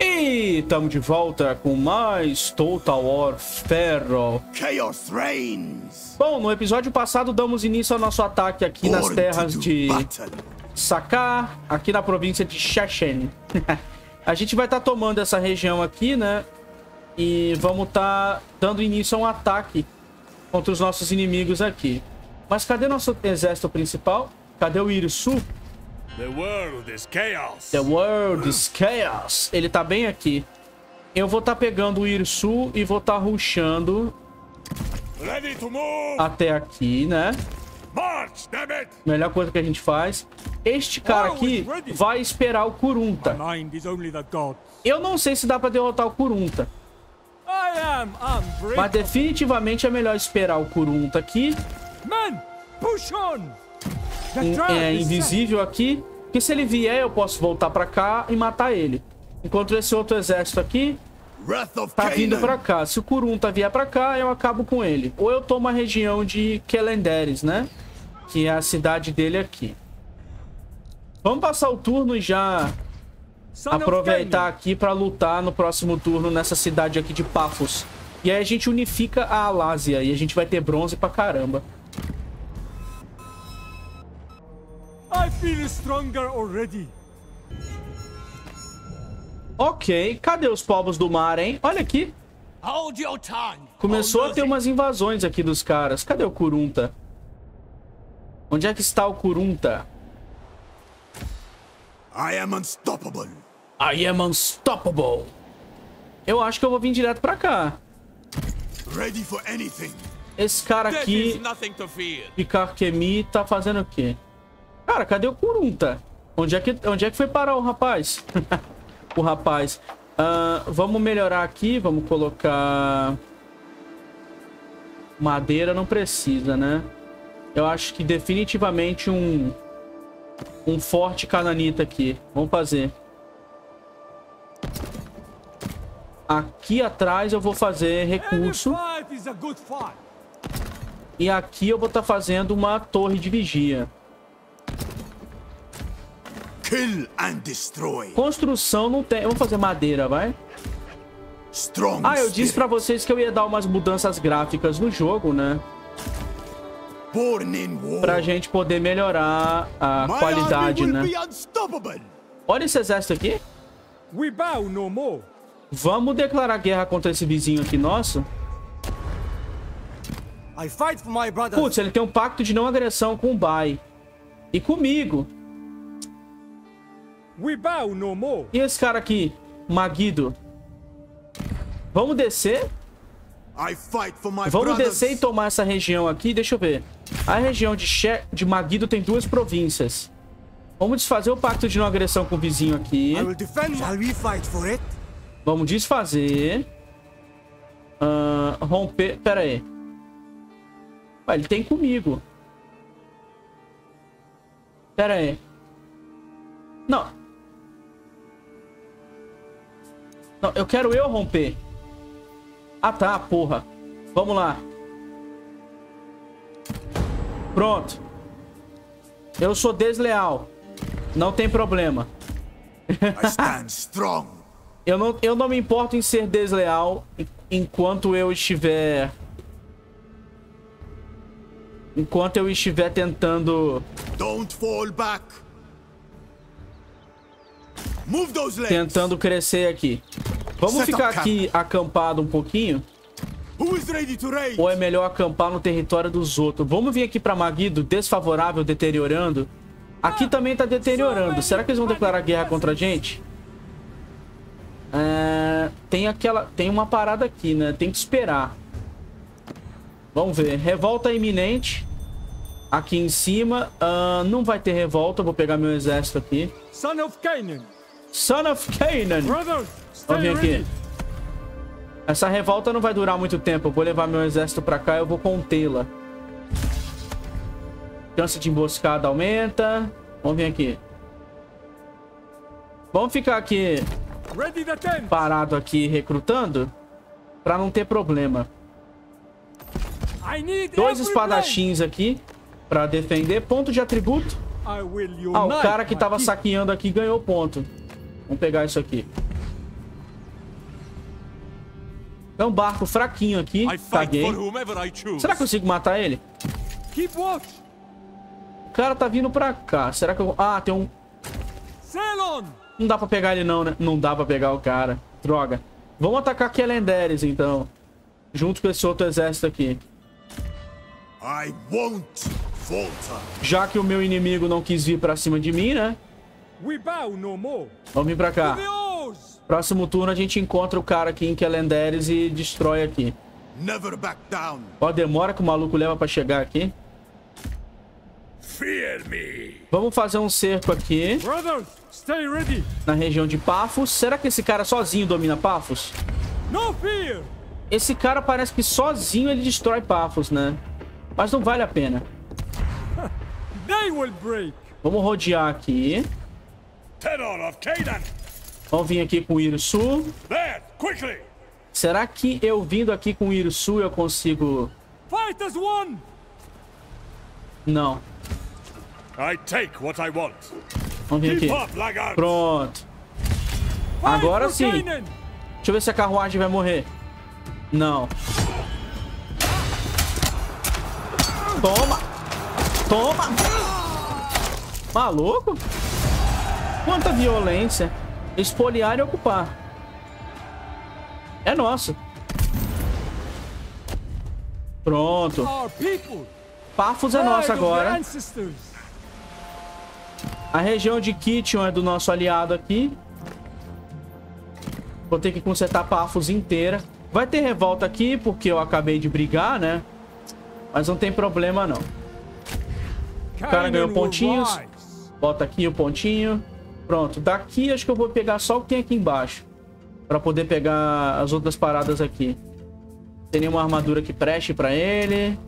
E estamos de volta com mais Total War Ferro. Chaos reigns. Bom, no episódio passado damos início ao nosso ataque aqui nas Born terras to do de. Sakar, aqui na província de Chechen. a gente vai estar tomando essa região aqui, né? E vamos estar dando início a um ataque contra os nossos inimigos aqui. Mas cadê nosso exército principal? Cadê o Irsu? The world is chaos. The world is chaos. Ele tá bem aqui. Eu vou estar pegando o Irsu e vou estar rushando até aqui, né? March. Melhor coisa que a gente faz. Este cara aqui vai esperar o Kurunta. Eu não sei se dá pra derrotar o Kurunta. Mas definitivamente é melhor esperar o Kurunta aqui. Push on. É invisível aqui. Porque se ele vier, eu posso voltar pra cá e matar ele. Enquanto esse outro exército aqui tá vindo pra cá. Se o Kurunta vier pra cá, eu acabo com ele. Ou eu tomo a região de Kelenderes, né? Que é a cidade dele aqui. Vamos passar o turno e já aproveitar aqui pra lutar no próximo turno nessa cidade aqui de Paphos. E aí a gente unifica a Alásia e a gente vai ter bronze pra caramba. I feel stronger already. Ok, cadê os povos do mar, hein? Olha aqui. Hold your tongue. Começou a ter umas invasões aqui dos caras. Cadê o Kurunta? Onde é que está o Kurunta? I am unstoppable. I am unstoppable. Eu acho que eu vou vir direto pra cá. Ready for anything. Esse cara aqui nothing to fear. de Karkemi tá fazendo o quê? Cara, cadê o Kurunta? Onde é que, onde é que foi parar o rapaz? o rapaz. Ah, vamos melhorar aqui, vamos colocar... Madeira não precisa, né? Eu acho que definitivamente um... Um forte cananita aqui. Vamos fazer. Aqui atrás eu vou fazer recurso. E aqui eu vou estar fazendo uma torre de vigia. Kill and destroy. Construção não tem. Vamos fazer madeira, vai? Strong Ah, eu disse pra vocês que eu ia dar umas mudanças gráficas no jogo, né? Born in war. Pra gente poder melhorar a My qualidade, army will né? be unstoppable. Olha esse exército aqui. We bow no more. Vamos declarar guerra contra esse vizinho aqui nosso. I fight for my brothers. Putz, ele tem um pacto de não agressão com o Bai. E comigo. E esse cara aqui, Maguido. Vamos descer? Vamos descer e tomar essa região aqui. Deixa eu ver. A região de, She de Maguido tem duas províncias. Vamos desfazer o pacto de não agressão com o vizinho aqui. Vamos desfazer. Ah, romper. Pera aí. Ué, ele tem comigo. Pera aí. Não. Não, eu quero eu romper. Ah, tá, porra. Vamos lá. Pronto. Eu sou desleal. Não tem problema. I stand strong. Eu não, eu não me importo em ser desleal en- enquanto eu estiver. Enquanto eu estiver tentando. Don't fall back. Tentando crescer aqui. Vamos Set ficar aqui acampado um pouquinho? Ou é melhor acampar no território dos outros? Vamos vir aqui pra Maguido, desfavorável, deteriorando. Aqui também tá deteriorando. Será que eles vão declarar guerra contra a gente? É, tem aquela. Tem uma parada aqui, né? Tem que esperar. Vamos ver. Revolta iminente. Aqui em cima. Ah, não vai ter revolta. Vou pegar meu exército aqui. Son of Canaan. Son of Canaan. Vamos vir aqui. Essa revolta não vai durar muito tempo. Eu vou levar meu exército pra cá e eu vou contê-la. Chance de emboscada aumenta. Vamos vir aqui. Vamos ficar aqui parado aqui recrutando. Pra não ter problema. Dois espadachins aqui. Pra defender. Ponto de atributo. Ah, o cara que tava saqueando aqui ganhou ponto. Vamos pegar isso aqui. É um barco fraquinho aqui. Caguei. Será que eu consigo matar ele? O cara tá vindo pra cá. Será que eu... Ah, tem um... Não dá pra pegar ele não, né? Não dá pra pegar o cara. Droga. Vamos atacar Kelenderes, então. Junto com esse outro exército aqui. Já que o meu inimigo não quis vir pra cima de mim, né? Vamos vir pra cá. Próximo turno a gente encontra o cara aqui em Kelenderes e destrói aqui. Never back down. Ó, a demora que o maluco leva pra chegar aqui. Fear me. Vamos fazer um cerco aqui Brothers, stay ready. na região de Pafos. Será que esse cara sozinho domina Pafos? No fear. Esse cara parece que sozinho ele destrói Pafos, né? Mas não vale a pena. They will break. Vamos rodear aqui. Vamos vir aqui com o quickly. Será que eu vindo aqui com o Irsu eu consigo... Não. Vamos vir aqui. Pronto. Agora sim. Deixa eu ver se a carruagem vai morrer. Não. Toma! Toma! Maluco? Quanta violência. Espoliar e ocupar. É nosso. Pronto. Pafos é nosso agora. A região de Kitchen é do nosso aliado aqui. Vou ter que consertar Pafos inteira. Vai ter revolta aqui, porque eu acabei de brigar, né? Mas não tem problema, não. cara ganhou pontinhos. Bota aqui o pontinho. Pronto. Daqui acho que eu vou pegar só o que tem aqui embaixo. Pra poder pegar as outras paradas aqui. Tem nenhuma armadura que preste pra ele.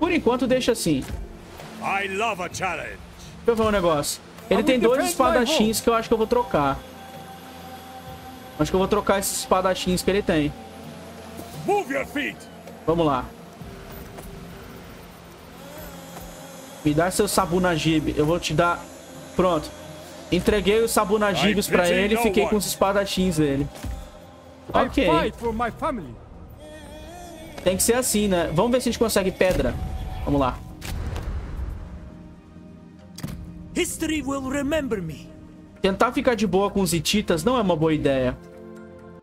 Por enquanto, deixa assim. I love a challenge. Deixa eu ver um negócio. Ele tem dois espadachins que eu acho que eu vou trocar. Acho que eu vou trocar esses espadachins que ele tem. Move your feet. Vamos lá. Me dá seu Sabunajib. Eu vou te dar... Pronto. Entreguei os Sabunajibs pra ele e no fiquei com os espadachins dele. Ok. fight for my family. Tem que ser assim, né? Vamos ver se a gente consegue pedra. Vamos lá. History will remember me. Tentar ficar de boa com os hititas não é uma boa ideia.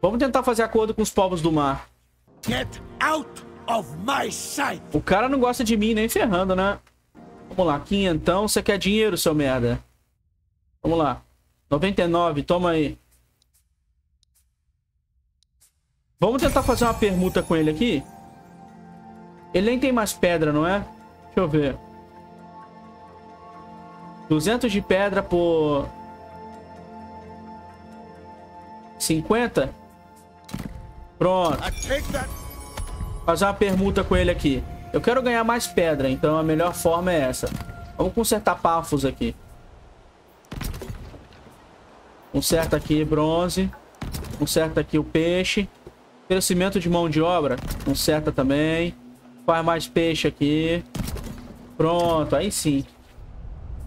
Vamos tentar fazer acordo com os povos do mar. Get out of my sight. O cara não gosta de mim nem ferrando, né? Vamos lá, quinhentão. Você quer dinheiro, seu merda? Vamos lá. 99, toma aí. Vamos tentar fazer uma permuta com ele aqui. Ele nem tem mais pedra, não é? Deixa eu ver. 200 de pedra por... 50? Pronto. Fazer uma permuta com ele aqui. Eu quero ganhar mais pedra, então a melhor forma é essa. Vamos consertar Pafos aqui. Conserta aqui bronze. Conserta aqui o peixe. Crescimento de mão de obra. Conserta também. Faz mais peixe aqui. Pronto, aí sim.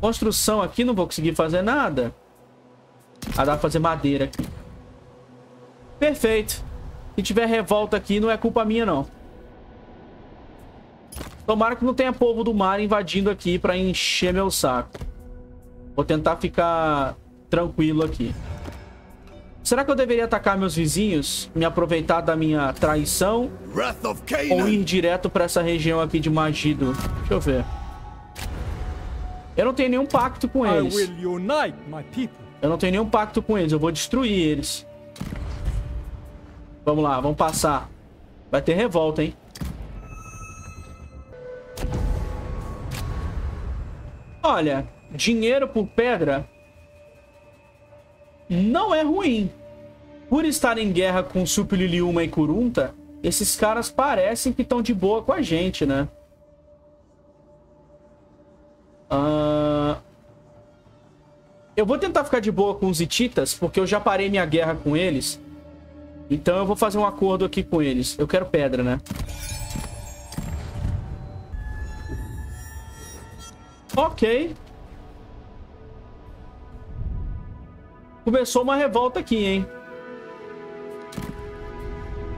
Construção aqui não vou conseguir fazer nada. Ah, dá pra fazer madeira aqui. Perfeito. Se tiver revolta aqui, não é culpa minha, não. Tomara que não tenha povo do mar invadindo aqui pra encher meu saco. Vou tentar ficar tranquilo aqui. Será que eu deveria atacar meus vizinhos? Me aproveitar da minha traição? Ou ir direto pra essa região aqui de Magido? Deixa eu ver. Eu não tenho nenhum pacto com eles. Eu não tenho nenhum pacto com eles. Eu vou destruir eles. Vamos lá, vamos passar. Vai ter revolta, hein? Olha, dinheiro por pedra não é ruim. Por estar em guerra com Supililiuma e Kurunta, esses caras parecem que estão de boa com a gente, né? Ah... Eu vou tentar ficar de boa com os Hititas, porque eu já parei minha guerra com eles. Então eu vou fazer um acordo aqui com eles. Eu quero pedra, né? Ok. Começou uma revolta aqui, hein?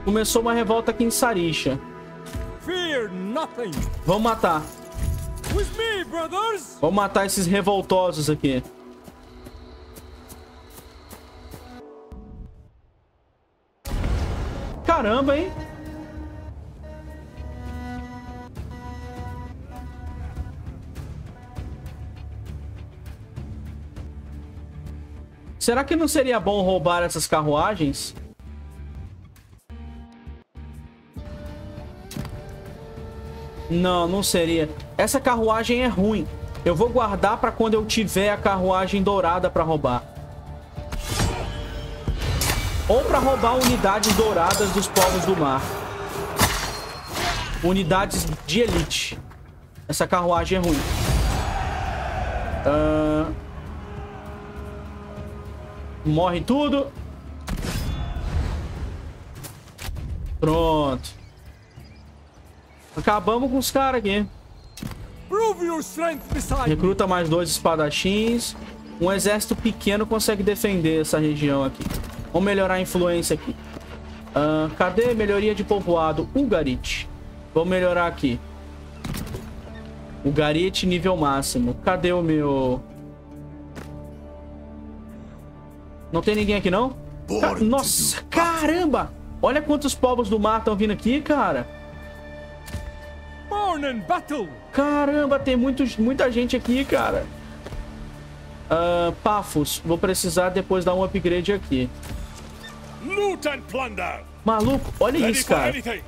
Começou uma revolta aqui em Sarisha. Fear nothing. Vamos matar. Vamos matar esses revoltosos aqui. Caramba, hein? Será que não seria bom roubar essas carruagens? Não, não seria. Essa carruagem é ruim. Eu vou guardar para quando eu tiver a carruagem dourada para roubar. Ou para roubar unidades douradas dos povos do mar. Unidades de elite. Essa carruagem é ruim. Ah, Morre tudo. Pronto. Acabamos com os caras aqui. Recruta mais dois espadachins. Um exército pequeno consegue defender essa região aqui. Vamos melhorar a influência aqui. Ah, cadê melhoria de povoado? Ugarit. Vamos melhorar aqui. Ugarit nível máximo. Cadê o meu... Não tem ninguém aqui, não? Ca- Nossa, caramba! Olha quantos povos do mar estão vindo aqui, cara. Caramba, tem muitos, muita gente aqui, cara. Ah, Pafos, vou precisar depois dar um upgrade aqui. Loot and plunder. Maluco, olha Ready isso, cara. anything.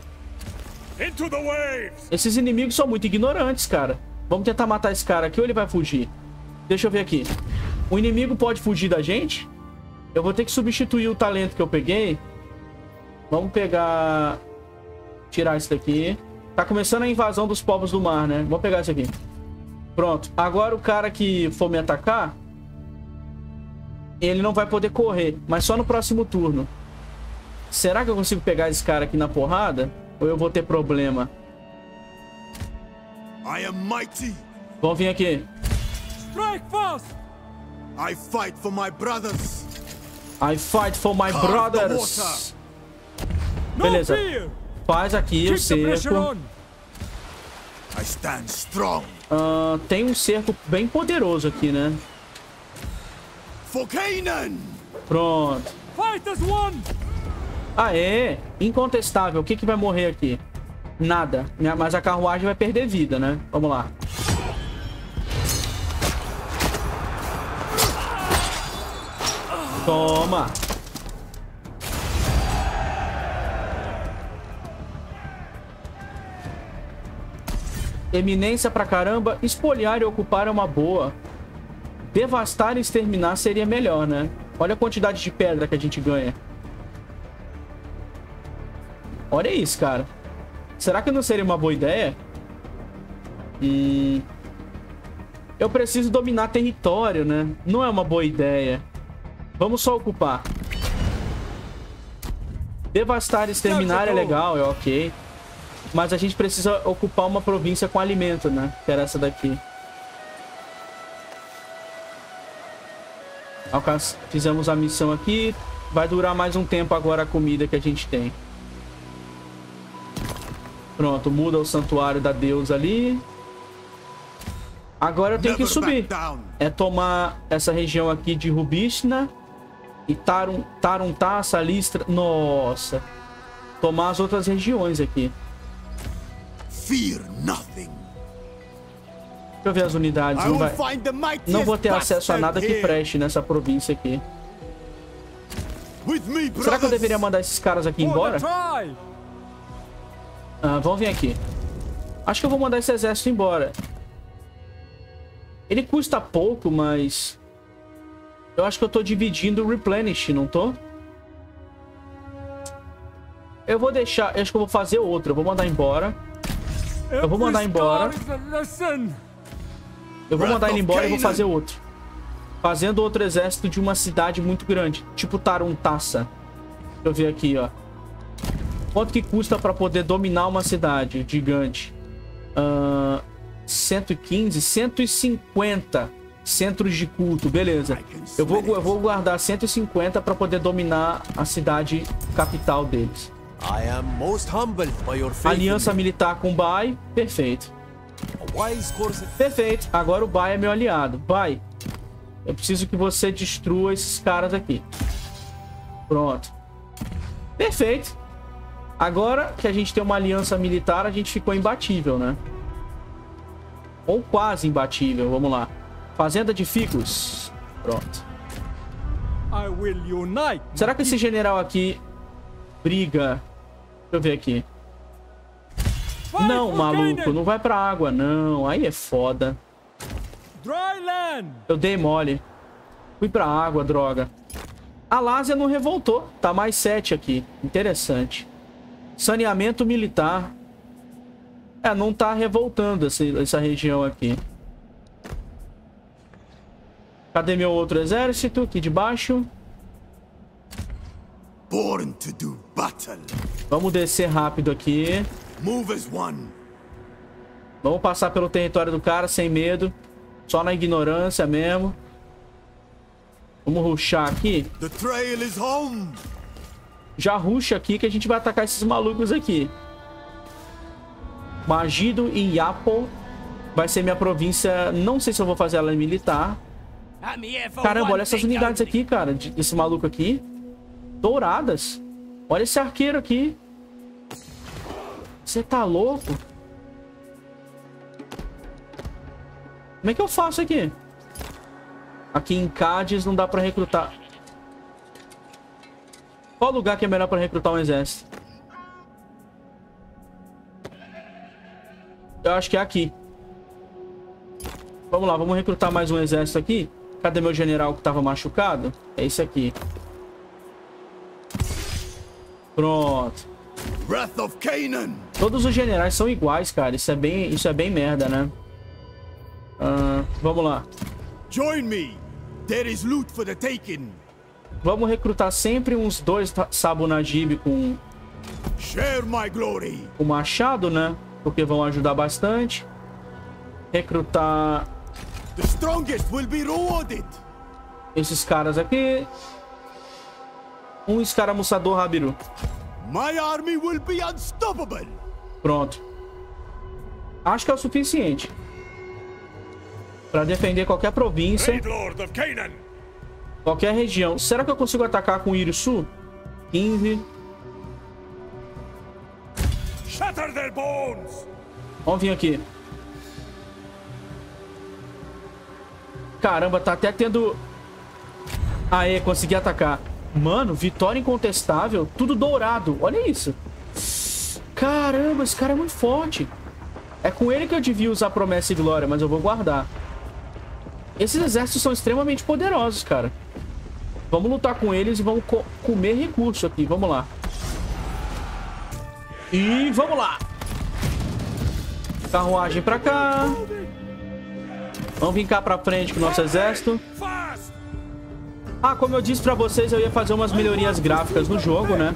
Into the waves. Esses inimigos são muito ignorantes, cara. Vamos tentar matar esse cara aqui ou ele vai fugir? Deixa eu ver aqui. O inimigo pode fugir da gente? Eu vou ter que substituir o talento que eu peguei. Vamos pegar... Tirar isso daqui. Tá começando a invasão dos povos do mar, né? Vamos pegar isso aqui. Pronto. Agora o cara que for me atacar... Ele não vai poder correr, mas só no próximo turno. Será que eu consigo pegar esse cara aqui na porrada? Ou eu vou ter problema? I am mighty. Vamos vir aqui. Strike fast. I fight for my brothers. I fight for my brothers. Beleza. Faz aqui o cerco. on. I stand strong. Ah, tem um cerco bem poderoso aqui, né? Pronto. One. Aê! Incontestável. O que, que vai morrer aqui? Nada. Minha- Mas a carruagem vai perder vida, né? Vamos lá. Toma! Eminência pra caramba. Espoliar e ocupar é uma boa. Devastar e exterminar seria melhor, né? Olha a quantidade de pedra que a gente ganha. Olha isso, cara. Será que não seria uma boa ideia? Hum... Eu preciso dominar território, né? Não é uma boa ideia. Vamos só ocupar. Devastar e exterminar é legal, é ok. Mas a gente precisa ocupar uma província com alimento, né? Que era essa daqui. Fizemos a missão aqui. Vai durar mais um tempo agora a comida que a gente tem. Pronto, muda o santuário da deusa ali. Agora eu tenho que subir. É tomar essa região aqui de Rubishna. E Tarun, Taruntá, Salistra. Nossa. Tomar as outras regiões aqui. Fear nothing. Deixa eu ver as unidades. Não, vai... não vou ter acesso a nada que preste nessa província aqui. Será que eu deveria mandar esses caras aqui embora? Ah, vamos vir aqui. Acho que eu vou mandar esse exército embora. Ele custa pouco, mas... Eu acho que eu tô dividindo o replenish, não tô? Eu vou deixar... Eu acho que eu vou fazer outro. Eu vou mandar embora. Eu vou mandar embora. Eu vou mandar ele embora e vou fazer outro. Fazendo outro exército de uma cidade muito grande. Tipo Taruntassa. Deixa eu ver aqui, ó. Quanto que custa pra poder dominar uma cidade gigante? Ah, 115, 150 centros de culto, beleza. Eu vou, eu vou guardar 150 pra poder dominar a cidade capital deles. Aliança militar com o Bai. Perfeito. Perfeito. Agora o Bai é meu aliado. Bai, eu preciso que você destrua esses caras aqui. Pronto. Perfeito. Agora que a gente tem uma aliança militar, a gente ficou imbatível, né? Ou quase imbatível. Vamos lá. Fazenda de Ficus. Pronto. Será que esse general aqui briga? Deixa eu ver aqui. Não, maluco, não vai pra água, não. Aí é foda. Eu dei mole. Fui pra água, droga. A Lásia não revoltou. Tá mais 7 aqui. Interessante. Saneamento militar. É, não tá revoltando esse- essa região aqui. Cadê meu outro exército? Aqui de baixo. Vamos descer rápido aqui. Move as one. Vamos passar pelo território do cara sem medo. Só na ignorância mesmo. Vamos ruxar aqui. The trail is home. Já ruxa aqui que a gente vai atacar esses malucos aqui. Magido e Yapo vai ser minha província. Não sei se eu vou fazer ela militar. For Caramba, olha essas unidades aqui, cara. de- Desse maluco aqui. Douradas. Olha esse arqueiro aqui. Você tá louco? Como é que eu faço aqui? Aqui em Cádiz não dá pra recrutar. Qual lugar que é melhor pra recrutar um exército? Eu acho que é aqui. Vamos lá, vamos recrutar mais um exército aqui. Cadê meu general que tava machucado? É esse aqui. Pronto. Wrath of Canaan. Todos os generais são iguais, cara. Isso é bem, isso é bem merda, né? Ah, vamos lá. Join me. There is loot for the taking. Vamos recrutar sempre uns dois Sabo Najib com Share my glory. o machado, né? Porque vão ajudar bastante. Recrutar The strongest will be rewarded. esses caras aqui. Um escaramuçador Rabiru. My army will be unstoppable. Pronto. Acho que é o suficiente. Pra defender qualquer província, qualquer região. Será que eu consigo atacar com Irisu? 15. Shatter their bones! Vamos vir aqui. Caramba, tá até tendo... Aê, consegui atacar. Mano, vitória incontestável. Tudo dourado. Olha isso. Caramba, esse cara é muito forte. É com ele que eu devia usar promessa e glória, mas eu vou guardar. Esses exércitos são extremamente poderosos, cara. Vamos lutar com eles e vamos co- comer recurso aqui. Vamos lá. E vamos lá. Carruagem pra cá. Vamos vir cá pra frente com o nosso exército. Ah, como eu disse pra vocês, eu ia fazer umas melhorias gráficas no jogo, né?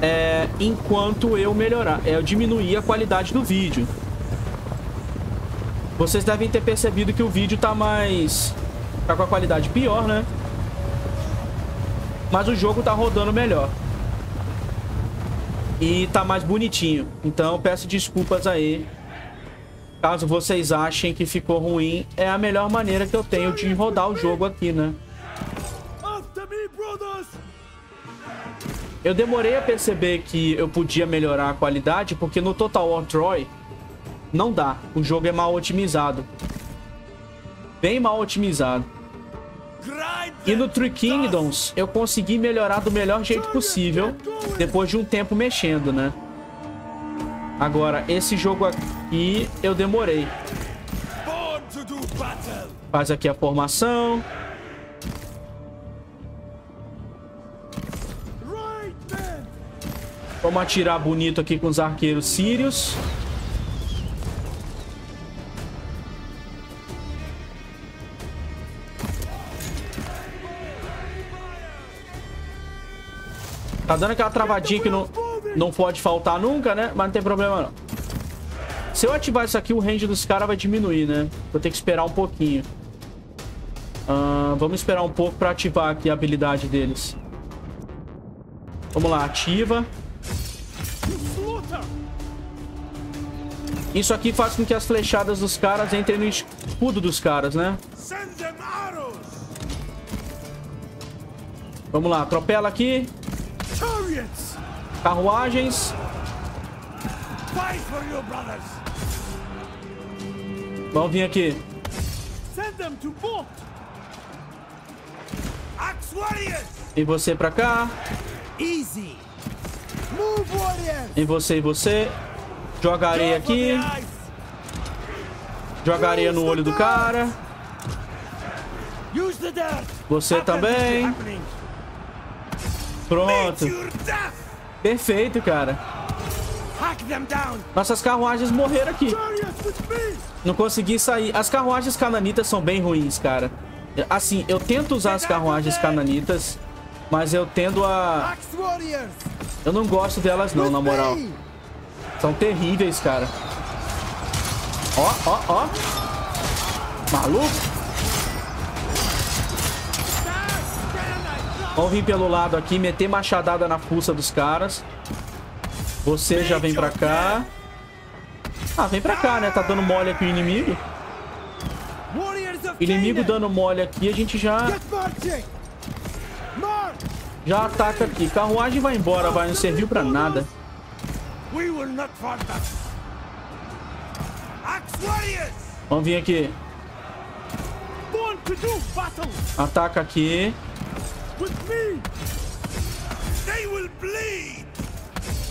É, enquanto eu melhorar, é, eu diminuir a qualidade do vídeo. Vocês devem ter percebido que o vídeo tá mais... Tá com a qualidade pior, né? Mas o jogo tá rodando melhor. E tá mais bonitinho. Então, peço desculpas aí. Caso vocês achem que ficou ruim, é a melhor maneira que eu tenho de rodar o jogo aqui, né? Eu demorei a perceber que eu podia melhorar a qualidade, porque no Total War Troy não dá. O jogo é mal otimizado. Bem mal otimizado. E no Three Kingdoms eu consegui melhorar do melhor jeito possível, depois de um tempo mexendo, né? Agora, esse jogo aqui eu demorei. Faz aqui a formação. Vamos atirar bonito aqui com os arqueiros sírios. Tá dando aquela travadinha que não, não pode faltar nunca, né? Mas não tem problema não. Se eu ativar isso aqui, o range dos caras vai diminuir, né? Vou ter que esperar um pouquinho. Ah, vamos esperar um pouco pra ativar aqui a habilidade deles. Vamos lá, ativa. Isso aqui faz com que as flechadas dos caras entrem no escudo dos caras, né? Vamos lá, atropela aqui. Chariots! Carruagens. Vamos vir aqui. E você pra cá. Easy. Move warriors! Em você e você. Joga areia aqui. Joga areia no olho do cara. Use the dirt. Você também. Pronto. Perfeito, cara. Nossas carruagens morreram aqui. Não consegui sair. As carruagens cananitas são bem ruins, cara. Assim, eu tento usar as carruagens cananitas, mas eu tendo a... Eu não gosto delas não, na moral. São terríveis, cara. Ó, ó, ó. Maluco. Vamos vir pelo lado aqui, meter machadada na fuça dos caras. Você já vem pra cá. Ah, vem pra cá, né? Tá dando mole aqui o inimigo. Inimigo dando mole aqui, a gente já, já ataca aqui. Carruagem vai embora, vai. Não serviu pra nada. Vamos vir aqui. Ataca aqui.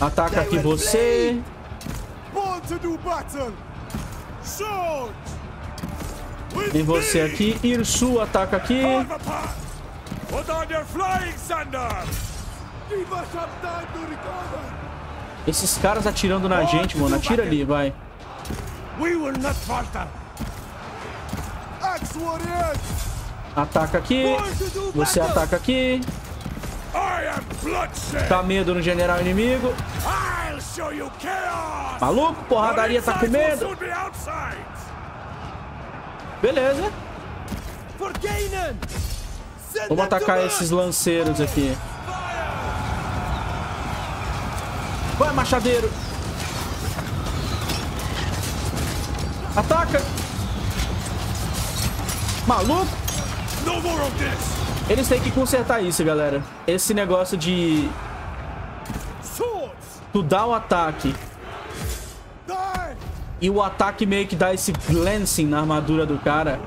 Ataca aqui você. Born to do battle! Swords! With Tem você aqui. Irsu ataca aqui. Esses caras atirando na gente, mano. Atira ali, vai. We will not falter! Axe warriors! Ataca aqui. Você ataca aqui. Tá medo no general inimigo. Maluco, porradaria tá com medo. Beleza. Vamos atacar esses lanceiros aqui. Vai, machadeiro. Ataca. Maluco. No more of this! Eles têm que consertar isso, galera. Esse negócio de tu dar o ataque e o ataque meio que dá esse glancing na armadura do cara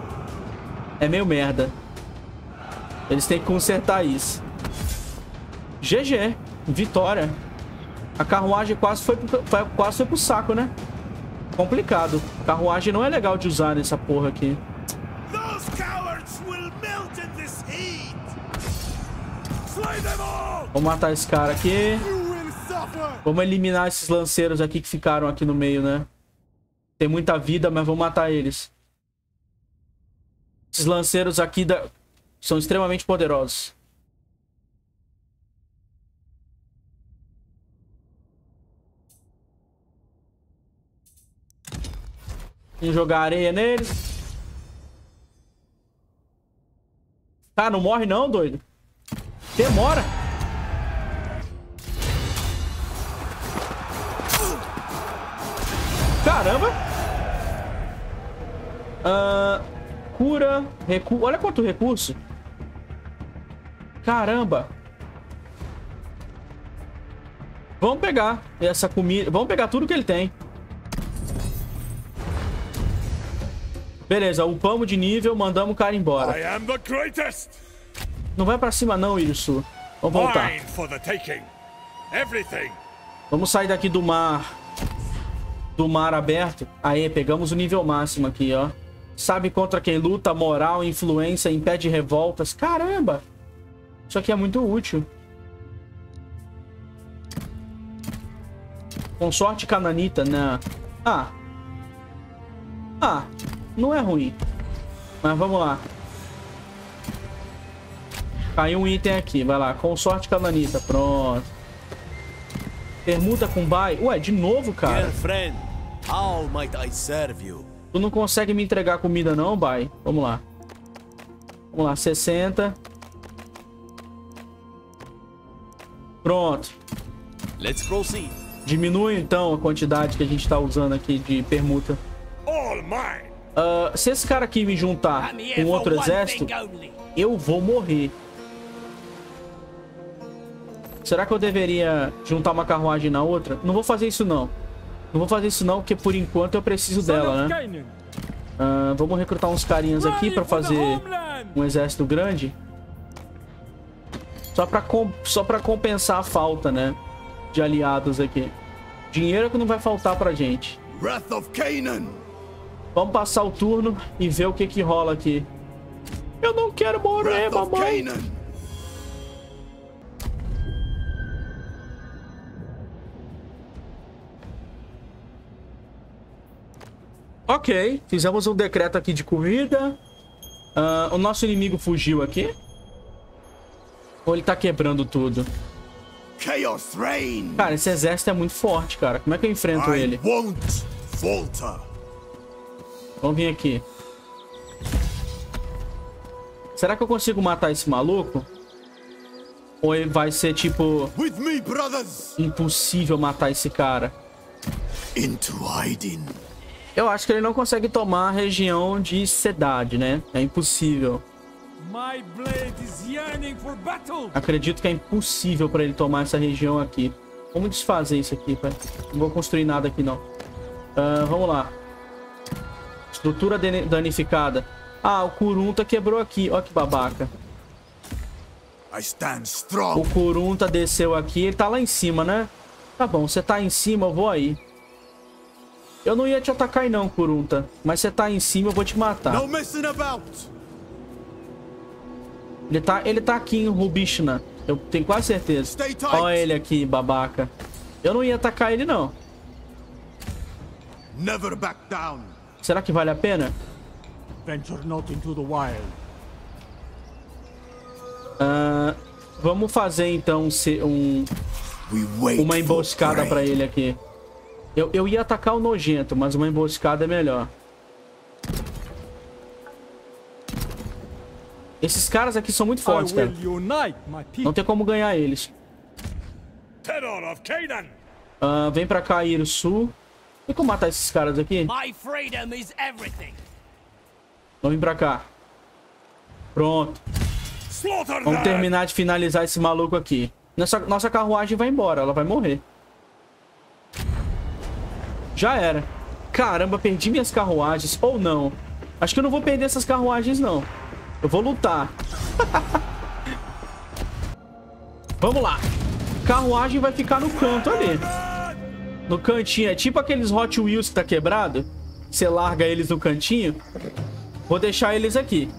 é meio merda. Eles têm que consertar isso. GG. Vitória. A carruagem quase foi, pro, foi- quase foi pro saco, né? Complicado. Carruagem não é legal de usar nessa porra aqui. Vamos matar esse cara aqui. Vamos eliminar esses lanceiros aqui que ficaram aqui no meio, né? Tem muita vida, mas vamos matar eles. Esses lanceiros aqui da... são extremamente poderosos. Vamos jogar areia neles. Ah, não morre não, doido. Demora. Caramba! Ah, cura, recu... Olha quanto recurso. Caramba! Vamos pegar essa comida. Vamos pegar tudo que ele tem. Beleza, upamos de nível, mandamos o cara embora. I am the greatest! Não vai pra cima não, Irsu. Vamos voltar. Vamos sair daqui do mar. Do mar aberto. Aí, pegamos o nível máximo aqui, ó. Sabe contra quem luta, moral, influência, impede revoltas. Caramba! Isso aqui é muito útil. Consorte cananita, né? Ah. Ah, não é ruim. Mas vamos lá. Caiu um item aqui, vai lá. Consorte cananita, pronto. Permuta com buy. Ué, de novo, cara. Dear friend, how might I serve you? Tu não consegue me entregar comida não, buy? Vamos lá. Vamos lá, 60. Pronto. Let's proceed. Diminui então a quantidade que a gente tá usando aqui de permuta. All mine. Ah, se esse cara aqui me juntar com outro exército, eu vou morrer. Será que eu deveria juntar uma carruagem na outra? Não vou fazer isso não. Não vou fazer isso não, porque por enquanto eu preciso dela, né? Ah, vamos recrutar uns carinhas aqui pra fazer um exército grande. Só pra, só pra compensar a falta, né? De aliados aqui. Dinheiro é que não vai faltar pra gente. Wrath of Canaan! Vamos passar o turno e ver o que que rola aqui. Eu não quero morrer, mamãe. Ok, fizemos um decreto aqui de comida. Ah, o nosso inimigo fugiu aqui. Ou ele tá quebrando tudo? Chaos reign! Cara, esse exército é muito forte, cara. Como é que eu enfrento I ele? won't falter! Vamos vir aqui. Será que eu consigo matar esse maluco? Ou ele vai ser, tipo, With me, brothers! impossível matar esse cara? Into hiding! Eu acho que ele não consegue tomar a região de Cidade, né? É impossível. My blade is yearning for battle. Acredito que é impossível pra ele tomar essa região aqui. Vamos desfazer isso aqui, pai. Não vou construir nada aqui, não. Ah, vamos lá. Estrutura dani- danificada. Ah, o Kurunta quebrou aqui. Ó que babaca. I stand O! Kurunta desceu aqui. Ele tá lá em cima, né? Tá bom, você tá em cima, eu vou aí. Eu não ia te atacar aí não, Kurunta. Mas você tá em cima, eu vou te matar. Ele tá, ele tá aqui em Rubishna. Eu tenho quase certeza. Olha ele aqui, babaca. Eu não ia atacar ele, não. Never back down! Será que vale a pena? Venture not into the wild. Ah, vamos fazer, então, um, uma emboscada pra ele aqui. Eu, eu ia atacar o nojento, mas uma emboscada é melhor. Esses caras aqui são muito fortes, cara. Não tem como ganhar eles. Terror of Canaan. Ah, vem pra cá, Sul. Tem como matar esses caras aqui? My freedom is everything. Vamos vir pra cá. Pronto. Vamos terminar de finalizar esse maluco aqui. Nossa, nossa carruagem vai embora, ela vai morrer. Já era. Caramba, perdi minhas carruagens. Ou não. Acho que eu não vou perder essas carruagens, não. Eu vou lutar. Vamos lá. Carruagem vai ficar no canto ali. No cantinho. É tipo aqueles Hot Wheels que tá quebrado. Você larga eles no cantinho. Vou deixar eles aqui.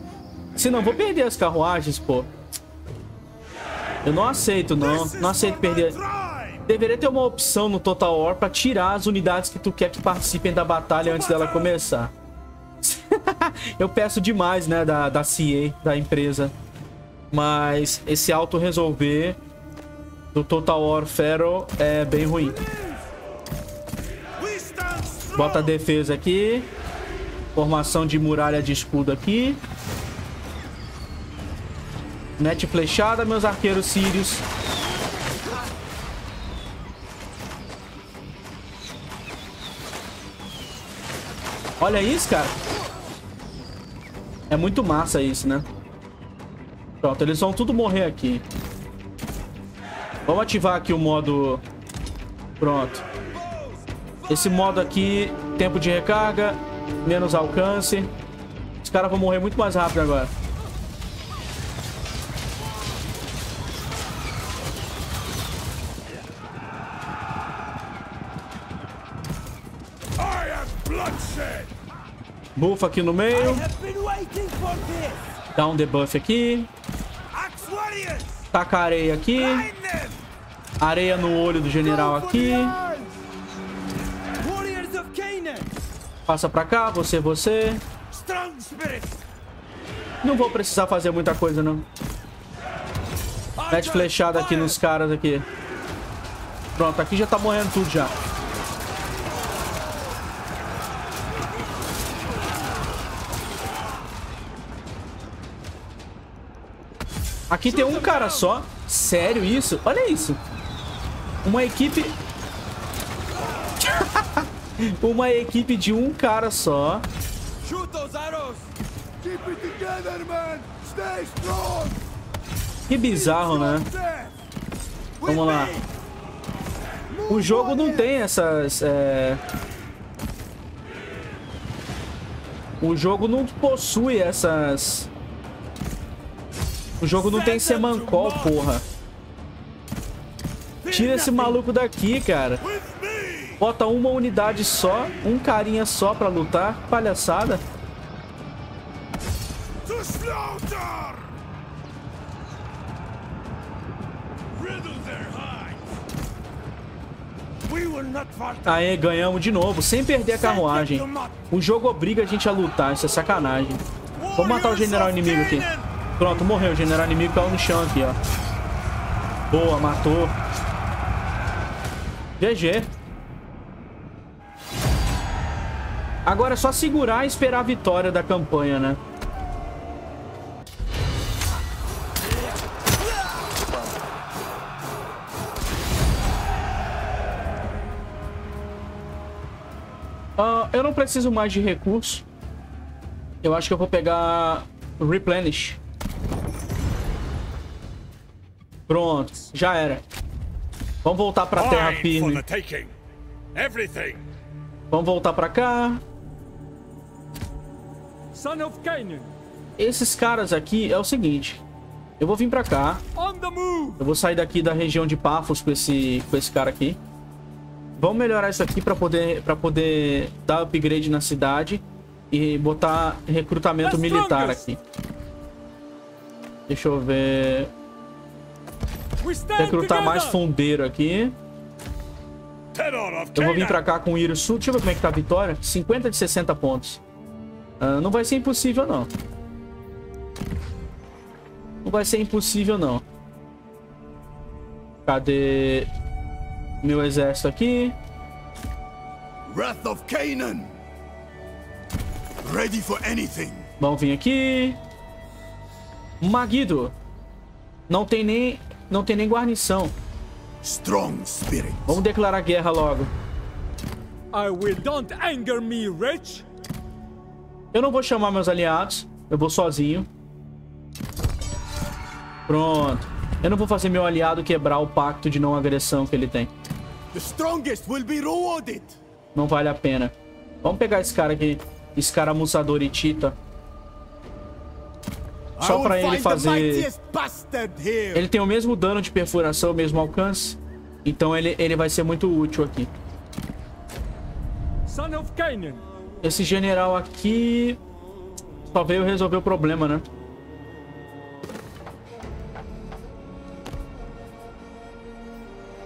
Senão vou perder as carruagens, pô. Eu não aceito, não. Não aceito perder. Deveria ter uma opção no Total War pra tirar as unidades que tu quer que participem da batalha antes dela começar. Eu peço demais, né, da, da CA, da empresa. Mas esse auto-resolver do Total War Pharaoh é bem ruim. Bota a defesa aqui. Formação de muralha de escudo aqui. Net flechada, meus arqueiros sírios. Olha isso, cara. É muito massa isso, né? Pronto, eles vão tudo morrer aqui. Vamos ativar aqui o modo... Pronto. Esse modo aqui, tempo de recarga, menos alcance. Os caras vão morrer muito mais rápido agora. I am bloodshed. Buff aqui no meio. Dá um debuff aqui. Taca areia aqui. Areia no olho do general aqui. Passa pra cá, você, você. Não vou precisar fazer muita coisa, não. Mete flechada aqui nos caras aqui. Pronto, aqui já tá morrendo tudo já. Aqui tem um cara só. Sério isso? Olha isso. Uma equipe... Uma equipe de um cara só. Shoot those arrows! Keep it together, man! Stay strong! Que bizarro, né? Vamos lá. O jogo não tem essas... É... O jogo não possui essas... O jogo não tem semancol, porra. Tira esse maluco daqui, cara. Bota uma unidade só, um carinha só pra lutar. Palhaçada. Aê, ganhamos de novo, sem perder a carruagem. O jogo obriga a gente a lutar, isso é sacanagem. Vou matar o general inimigo aqui. Pronto, morreu. O general inimigo caiu no chão aqui, ó. Boa, matou. GG. Agora é só segurar e esperar a vitória da campanha, né? Ah, eu não preciso mais de recurso. Eu acho que eu vou pegar Replenish. Pronto, já era. Vamos voltar pra terra firme. Vamos voltar pra cá. Son of Canaan, Esses caras aqui é o seguinte. Eu vou vir pra cá. Eu vou sair daqui da região de Paphos com esse, com esse cara aqui. Vamos melhorar isso aqui pra poder, pra poder dar upgrade na cidade. E botar recrutamento militar aqui. Deixa eu ver. Recrutar mais fundeiro aqui. Eu vou vir pra cá com o Irisu. Deixa eu ver como é que tá a vitória. 50 de 60 pontos. Ah, não vai ser impossível, não. Não vai ser impossível, não. Cadê meu exército aqui? Wrath of Canaan! Ready for anything! Vamos vir aqui. Maguido. Não tem nem, não tem nem guarnição. Strong spirit! Vamos declarar guerra logo. I will don't anger me, Rich! Eu não vou chamar meus aliados. Eu vou sozinho. Pronto. Eu não vou fazer meu aliado quebrar o pacto de não agressão que ele tem. The strongest will be rewarded! Não vale a pena. Vamos pegar esse cara aqui. Escaramuçador e Tita. I Só pra ele fazer... Ele tem o mesmo dano de perfuração, o mesmo alcance. Então ele, ele vai ser muito útil aqui. Esse general aqui... Só veio resolver o problema, né?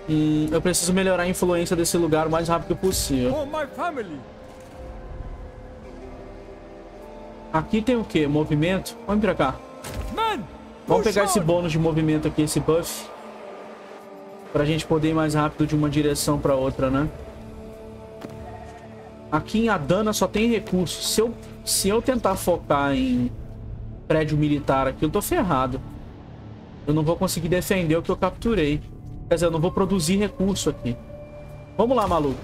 Hum, eu preciso melhorar a influência desse lugar o mais rápido possível. Aqui tem o quê? Movimento? Vamos pra cá. Vamos pegar esse bônus de movimento aqui, esse buff. Pra gente poder ir mais rápido de uma direção pra outra, né? Aqui em Adana só tem recurso. Se eu, se eu tentar focar em prédio militar aqui, eu tô ferrado. Eu não vou conseguir defender o que eu capturei. Quer dizer, eu não vou produzir recurso aqui. Vamos lá, maluco.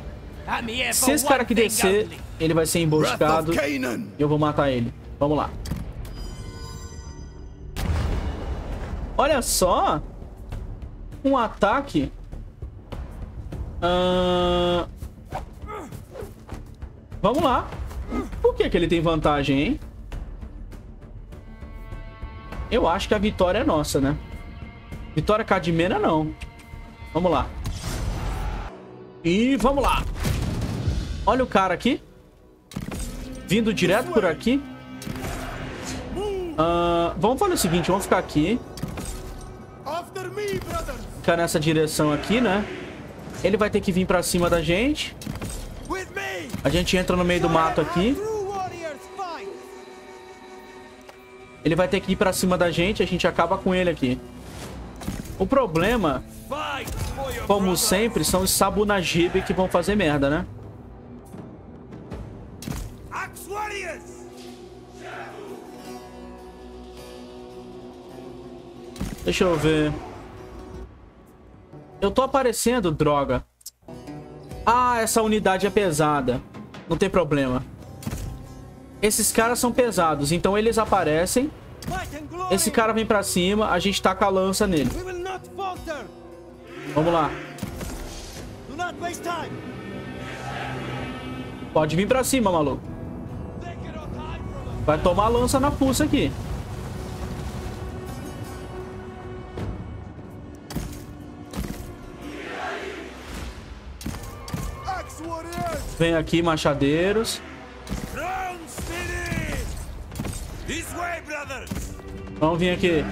Se esse cara aqui descer, ele vai ser emboscado. Canaan! Eu vou matar ele. Vamos lá. Olha só. Um ataque. Ahn, Vamos lá. Por que, que ele tem vantagem, hein? Eu acho que a vitória é nossa, né? Vitória Cadmena, não. Vamos lá. E vamos lá. Olha o cara aqui. Vindo direto por aqui. Ah, vamos fazer o seguinte, vamos ficar aqui. Ficar nessa direção aqui, né? Ele vai ter que vir pra cima da gente. A gente entra no meio do mato aqui. Ele vai ter que ir pra cima da gente. A gente acaba com ele aqui. O problema, como sempre, são os Sabunajib que vão fazer merda, né? Deixa eu ver. Eu tô aparecendo, droga. Ah, essa unidade é pesada. Não tem problema. Esses caras são pesados, então eles aparecem. Esse cara vem pra cima, a gente taca a lança nele. Vamos lá. Pode vir pra cima, maluco. Vai tomar a lança na fuça aqui. Vem aqui, machadeiros. Vamos vir aqui.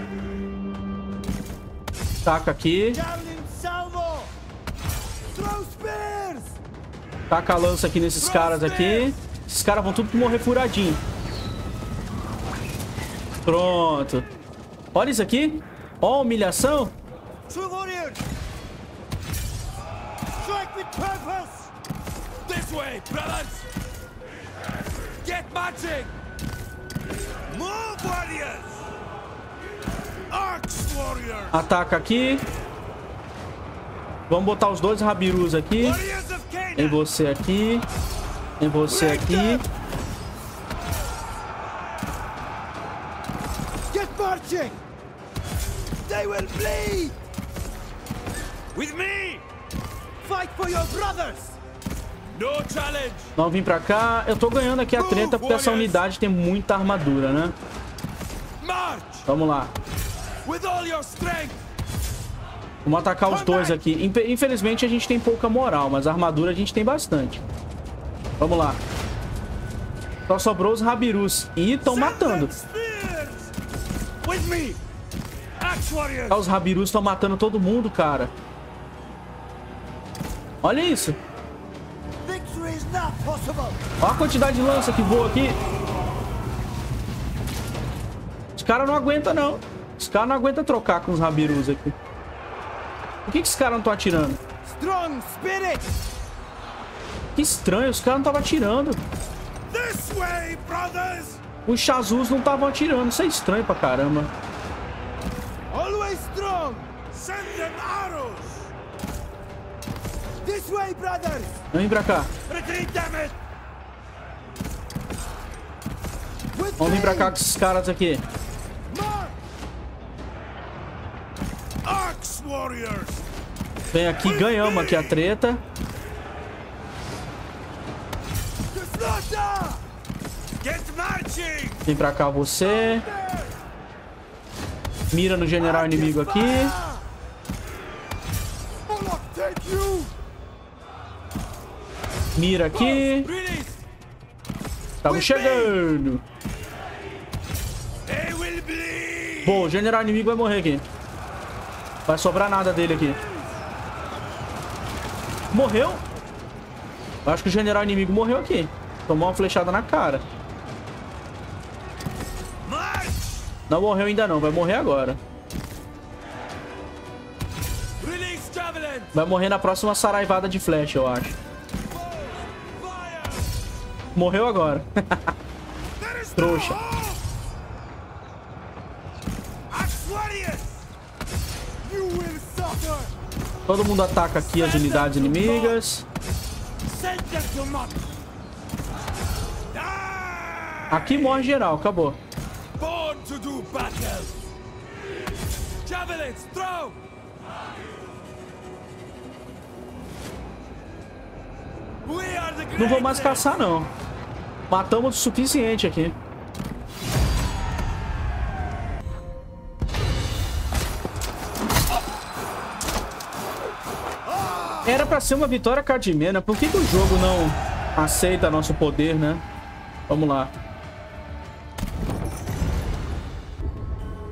Taca aqui. Taca a lança aqui nesses caras aqui. Esses caras vão tudo morrer furadinho. Pronto. Olha isso aqui. Ó humilhação. True. Strike with purpose. This way, brothers! Get marching! Move, warriors! Axe warriors! Ataca aqui. Vamos botar os dois Rabirus aqui. Em você aqui. Em você aqui. Get marching. They will bleed. With me! Fight for your brothers. Vamos vir pra cá. Eu tô ganhando aqui a treta porque essa unidade tem muita armadura, né? Vamos lá. Vamos atacar os dois aqui. Infe- Infelizmente a gente tem pouca moral, mas a armadura a gente tem bastante. Vamos lá. Só sobrou os Rabirus. E estão matando. Ah, Os Rabirus estão matando todo mundo, cara. Olha isso. Olha a quantidade de lança que voa aqui. Os caras não aguentam, não. Os caras não aguentam trocar com os Rabirus aqui. Por que, que esses caras não estão atirando? Strong spirit. Que estranho, os caras não estavam atirando. This way, brothers! Os Chazus não estavam atirando. Isso é estranho pra caramba. Always strong. Send them arrows! Vem pra cá. Vamos vir pra cá com esses caras aqui. Vem aqui, ganhamos aqui a treta. Vem pra cá você. Mira no general inimigo aqui. Mira aqui. Estamos chegando. Bom, o general inimigo vai morrer aqui. Vai sobrar nada dele aqui. Morreu? Eu acho que o general inimigo morreu aqui. Tomou uma flechada na cara. Não morreu ainda não, vai morrer agora. Vai morrer na próxima saraivada de flecha, eu acho. Morreu agora. Trouxa. Todo mundo ataca aqui as unidades inimigas. Aqui morre geral, acabou. Não vou mais caçar, não. Matamos o suficiente aqui. Era pra ser uma vitória cadimena. Por que, que o jogo não aceita nosso poder, né? Vamos lá.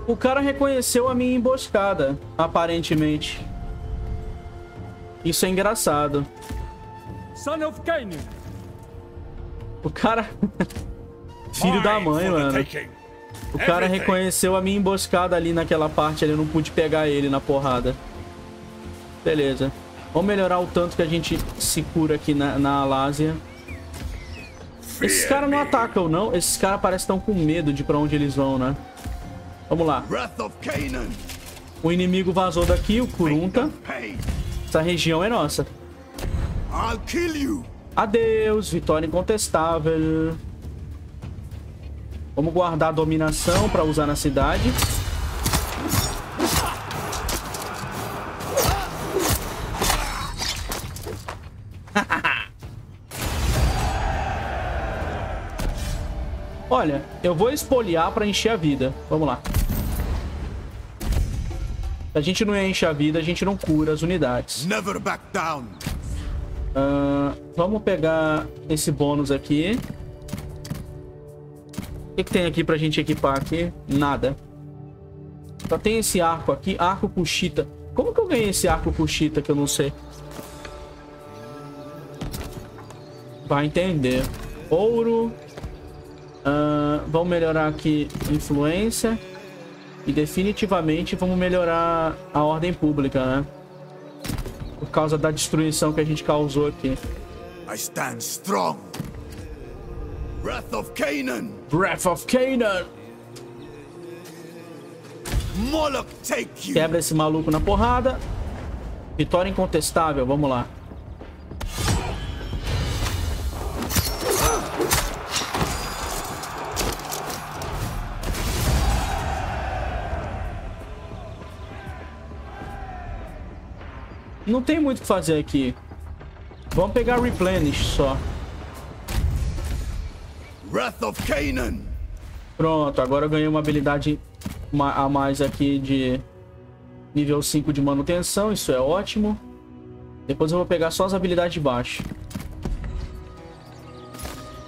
O cara reconheceu a minha emboscada, aparentemente. Isso é engraçado. Son of Canaan. O cara... Filho da mãe, mano. O cara reconheceu a minha emboscada ali naquela parte ali. Eu não pude pegar ele na porrada. Beleza. Vamos melhorar o tanto que a gente se cura aqui na, na Alásia. Esses caras não atacam, não. Esses caras parecem estão com medo de pra onde eles vão, né? Vamos lá. O inimigo vazou daqui, o Kurunta. Essa região é nossa. I'll kill you. Adeus, vitória incontestável. Vamos guardar a dominação para usar na cidade. Olha, eu vou espoliar para encher a vida. Vamos lá. Se a gente não enche a vida, a gente não cura as unidades. Never back down. Uh, vamos pegar esse bônus aqui. O que, que, tem aqui pra gente equipar aqui? Nada. Só tem esse arco aqui. Arco Kushita. Como que eu ganhei esse arco Kushita que eu não sei? Vai entender. Ouro. Uh, vamos melhorar aqui influência. E definitivamente vamos melhorar a ordem pública, né? Por causa da destruição que a gente causou aqui. I stand strong. Wrath of Canaan. Breath of Canaan. Moloch take you. Quebra esse maluco na porrada. Vitória incontestável, vamos lá. Não tem muito o que fazer aqui. Vamos pegar Replenish só. Wrath of Canaan. Pronto, agora eu ganhei uma habilidade a mais aqui de nível 5 de manutenção. Isso é ótimo. Depois eu vou pegar só as habilidades de baixo.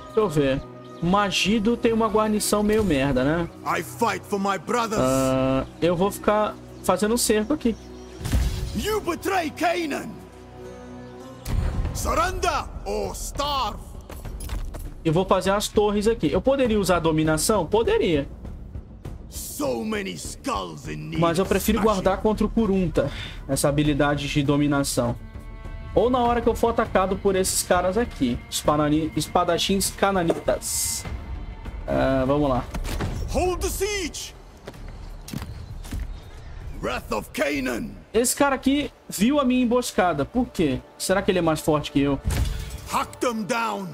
Deixa eu ver. Magido tem uma guarnição meio merda, né? I fight for my brothers. Uh, eu vou ficar fazendo um cerco aqui. You betray Canaan. Surrender or starve. Eu vou fazer as torres aqui. Eu poderia usar dominação? Poderia. So many skulls in need Mas eu prefiro guardar contra o Kurunta. Essa habilidade de dominação. Ou na hora que eu for atacado por esses caras aqui. Espadachins cananitas. Uh, vamos lá. Hold the siege. Wrath of Canaan. Esse cara aqui viu a minha emboscada. Por quê? Será que ele é mais forte que eu? Hack them down.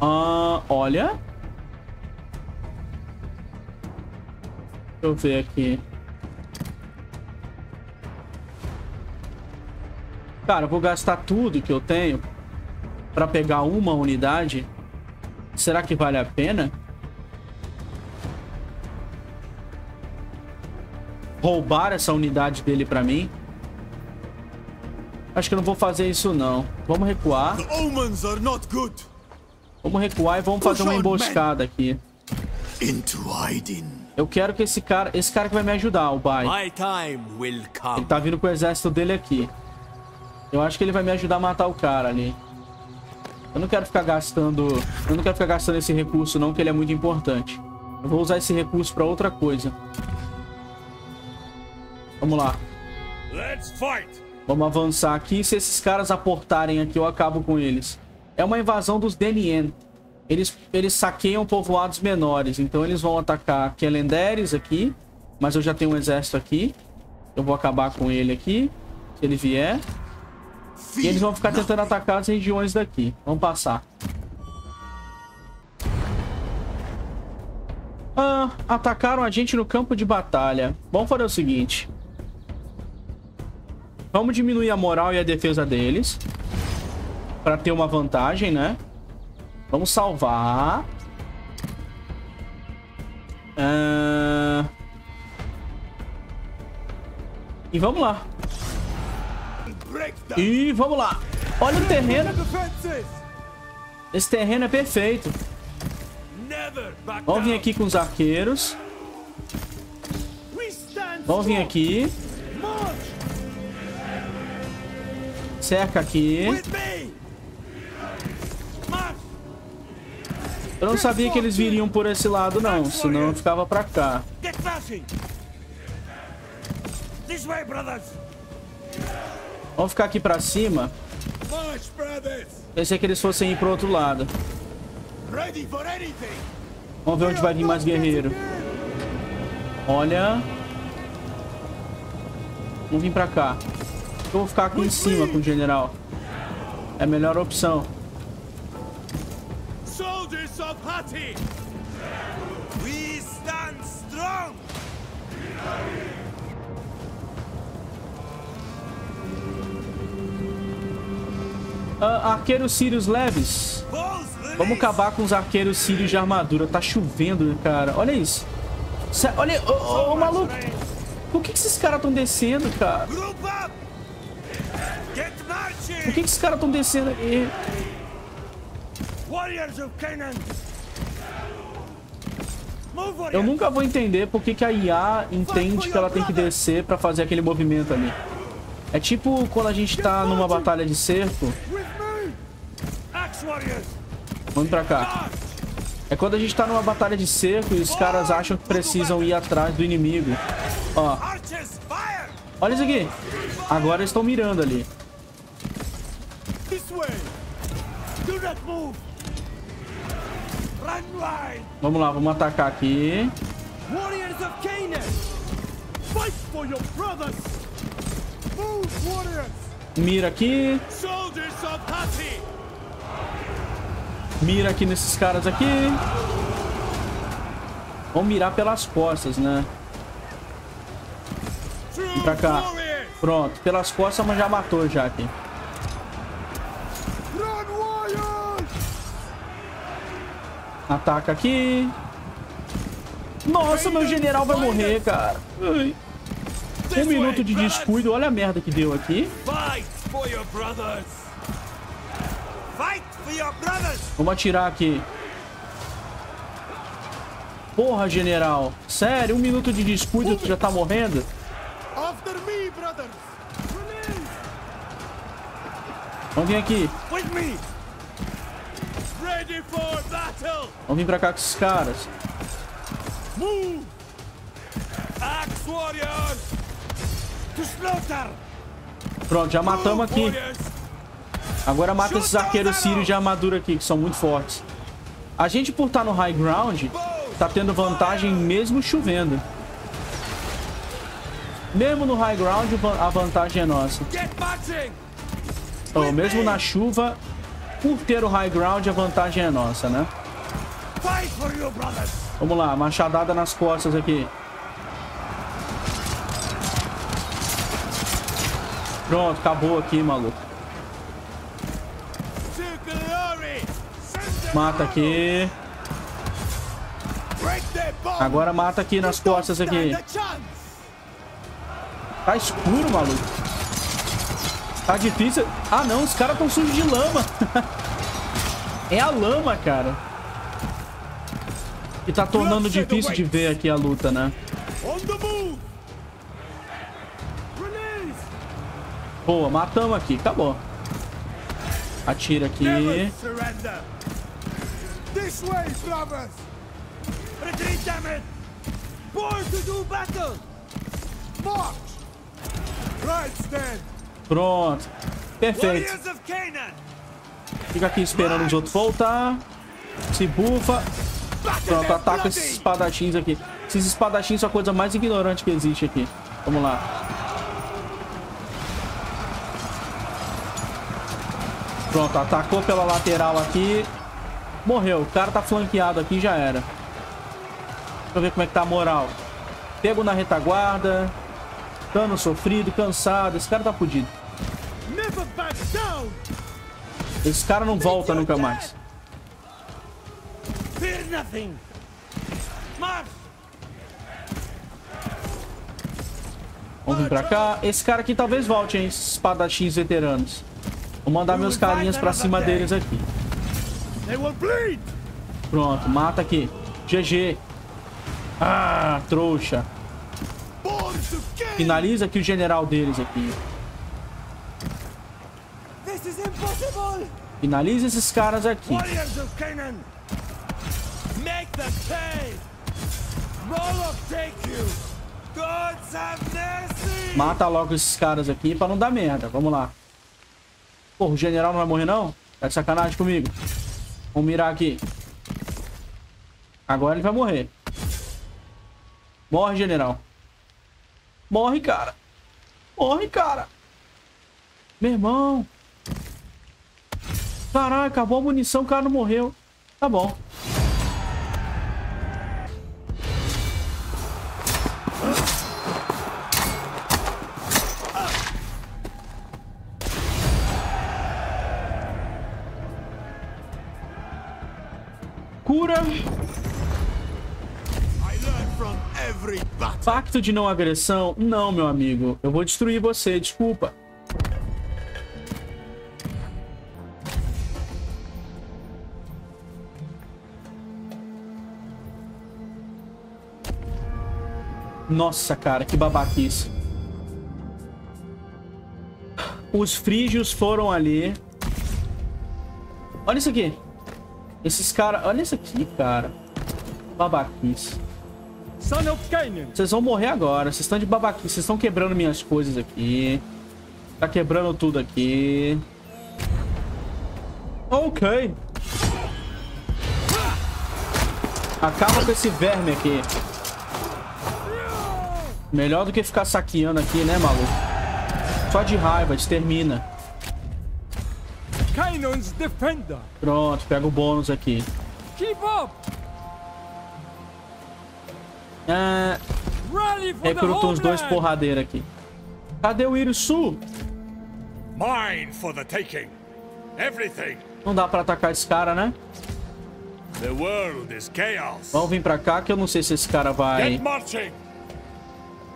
Ah, olha. Deixa eu ver aqui. Cara, eu vou gastar tudo que eu tenho pra pegar uma unidade. Será que vale a pena? Roubar essa unidade dele pra mim. Acho que eu não vou fazer isso, não. Vamos recuar. Vamos recuar e vamos fazer uma emboscada aqui. Eu quero que esse cara... Esse cara que vai me ajudar, o Bai. Ele tá vindo com o exército dele aqui. Eu acho que ele vai me ajudar a matar o cara ali. Eu não quero ficar gastando... Eu não quero ficar gastando esse recurso, não, que ele é muito importante. Eu vou usar esse recurso pra outra coisa. Vamos lá. Vamos avançar aqui. Se esses caras aportarem aqui, eu acabo com eles. É uma invasão dos Denien. Eles, eles saqueiam povoados menores. Então eles vão atacar Kelenderes aqui. Mas eu já tenho um exército aqui. Eu vou acabar com ele aqui. Se ele vier. E eles vão ficar tentando atacar as regiões daqui. Vamos passar. Ah, atacaram a gente no campo de batalha. Vamos fazer o seguinte. Vamos diminuir a moral e a defesa deles. Pra ter uma vantagem, né? Vamos salvar. Uh... E vamos lá. E vamos lá. Olha o terreno. Esse terreno é perfeito. Vamos vir aqui com os arqueiros. Vamos vir aqui. Cerca aqui. Eu não sabia que eles viriam por esse lado, não. Senão eu ficava pra cá. Vamos ficar aqui pra cima. Pensei que eles fossem ir pro outro lado. Vamos ver onde vai vir mais guerreiro. Olha. Vamos vir pra cá. Eu vou ficar aqui em cima com o general. É a melhor opção. Soldiers of Hati! We stand strong! Ah, arqueiros sírios leves. Vamos acabar com os arqueiros sírios de armadura. Tá chovendo, cara. Olha isso. Olha, ô, ô, ô, maluco. Por que, que esses caras estão descendo, cara? Group up! Por que, que esses caras estão descendo aqui? Eu nunca vou entender por que, que a IA entende que ela tem que descer pra fazer aquele movimento ali. É tipo quando a gente tá numa batalha de cerco. Vamos pra cá. É quando a gente tá numa batalha de cerco e os caras acham que precisam ir atrás do inimigo. Ó, olha isso aqui. Agora eles estão mirando ali. This way! Do not move! Run wide! Vamos lá, vamos atacar aqui. Warriors of Canaan! Fight for your brothers! Move, warriors! Mira aqui. Soldiers of Hati! Mira aqui nesses caras aqui. Vamos mirar pelas costas, né? True pra cá. Pronto, pelas costas mas já matou já aqui. Run, warriors! Ataca aqui. Nossa, meu general vai morrer, cara. Ai. Um minuto de descuido. Olha a merda que deu aqui. Fight for your brothers! Fight for your brothers! Vamos atirar aqui. Porra, general. Sério, um minuto de descuido tu já tá morrendo? After me, brothers! Vamos vir aqui. With me! Ready for battle! Vamos vir pra cá com esses caras. Move! Axe warriors! To slaughter! Pronto, já matamos aqui. Agora mata esses arqueiros sírios de armadura aqui, que são muito fortes. A gente, por estar no high ground, tá tendo vantagem mesmo chovendo. Mesmo no high ground, a vantagem é nossa. Então, mesmo na chuva, por ter o high ground, a vantagem é nossa, né? Vamos lá, machadada nas costas aqui. Pronto, acabou aqui, maluco. Mata aqui. Agora mata aqui nas costas aqui. Tá escuro, maluco. Tá difícil. Ah, não, os caras tão sujos de lama. é a lama, cara. E tá tornando difícil de ver aqui a luta, né? Boa, matamos aqui. Acabou. Atira aqui. This way, brothers! Retreat, damn it! Born to do battle! March! Right stand! Pronto. Perfeito. Fica aqui esperando os outros voltar. Se bufa. Pronto, ataca esses espadachins aqui. Esses espadachins são a coisa mais ignorante que existe aqui. Vamos lá. Pronto, atacou pela lateral aqui. Morreu. O cara tá flanqueado aqui já era. Deixa eu ver como é que tá a moral. Pego na retaguarda. Dano sofrido, cansado. Esse cara tá fudido. Esse cara não volta nunca mais. Vamos vir pra cá. Esse cara aqui talvez volte, hein? Esses espadachins veteranos. Vou mandar meus carinhas pra cima deles aqui. Pronto, mata aqui. GG. Ah, trouxa. Finaliza aqui o general deles aqui. This is impossible! Finaliza esses caras aqui. Warriors of Canaan! Make the cave! Moloch take you! Gods have mercy! Mata logo esses caras aqui pra não dar merda. Vamos lá. Porra, o general não vai morrer não? Tá de sacanagem comigo. Vamos mirar aqui. Agora ele vai morrer. Morre, general. Morre, cara. Morre, cara. Meu irmão. Caralho, acabou a munição, o cara não morreu. Tá bom. Cura. Pacto de não agressão? Não, meu amigo. Eu vou destruir você, desculpa. Nossa, cara, que babaquice. Os frígios foram ali. Olha isso aqui. Esses caras... Olha isso aqui, cara. Babaquice. Vocês vão morrer agora. Vocês estão de babaquice. Vocês estão quebrando minhas coisas aqui. Tá quebrando tudo aqui. Ok. Acaba com esse verme aqui. Melhor do que ficar saqueando aqui, né, maluco? Só de raiva, extermina. Defender! Pronto, pega o bônus aqui. Keep up! Ah, recruta uns dois porradeiros aqui. Cadê o Irisu? Mine for the taking. Everything. Não dá pra atacar esse cara, né? The world is chaos. Vamos vir pra cá que eu não sei se esse cara vai.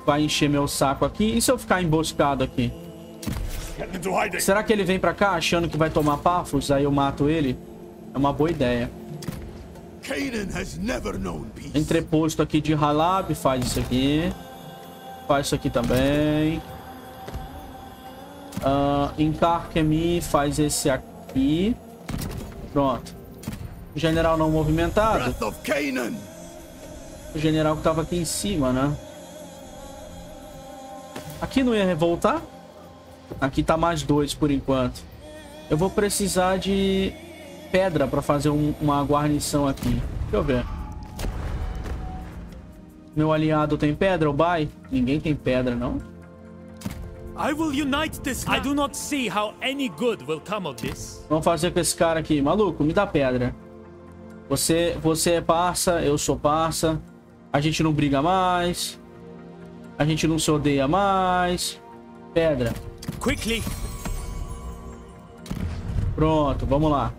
Vai encher meu saco aqui. E se eu ficar emboscado aqui? Será que ele vem pra cá achando que vai tomar Pafos? Aí eu mato ele? É uma boa ideia. Entreposto aqui de Halab, faz isso aqui. Faz isso aqui também. Uh, Encarquemi faz esse aqui. Pronto. General não movimentado. O general que tava aqui em cima, né? Aqui não ia revoltar? Aqui tá mais dois por enquanto. Eu vou precisar de pedra pra fazer um- uma guarnição aqui. Deixa eu ver. Meu aliado tem pedra, o Bai? Ninguém tem pedra, não? I will unite this. I do not see how any good will come of this. Vamos fazer com esse cara aqui. Maluco, me dá pedra. Você, você é parça, eu sou parça. A gente não briga mais. A gente não se odeia mais. Pedra. Quickly. Pronto, vamos lá.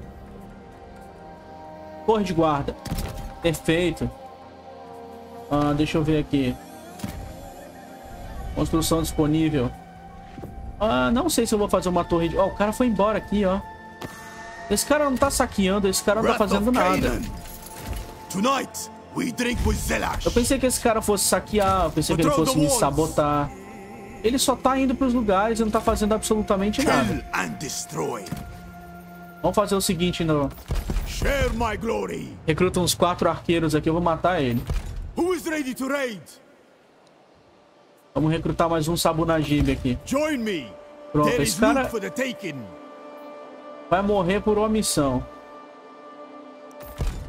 Torre de guarda. Perfeito. Ah, deixa eu ver aqui. Construção disponível. Ah, não sei se eu vou fazer uma torre de... Ó, o cara foi embora aqui, ó. Esse cara não tá saqueando, esse cara não tá fazendo nada. Tonight, Eu pensei que esse cara fosse saquear, eu pensei que ele fosse me sabotar. Ele só tá indo pros lugares e não tá fazendo absolutamente nada. Vamos fazer o seguinte, no... Recruta uns quatro arqueiros aqui, eu vou matar ele. Who is ready to raid? Vamos recrutar mais um Sabunajib aqui. Join me. Pronto, there esse cara-. Vai morrer por omissão.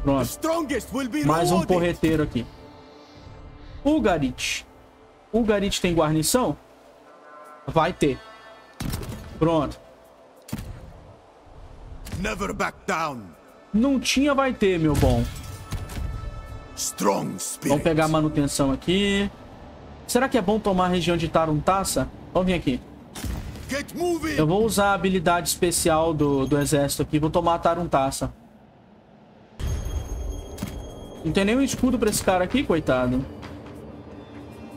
Pronto. Mais um porreteiro aqui. Ugarit. Ugarit tem guarnição? Vai ter. Pronto. Never back down. Não tinha, vai ter, meu bom. Strong spirit. Vamos pegar a manutenção aqui. Será que é bom tomar a região de Taruntaça? Vamos vir aqui. Eu vou usar a habilidade especial do, do exército aqui. Vou tomar a Taruntaça. Não tem nenhum escudo pra esse cara aqui, coitado.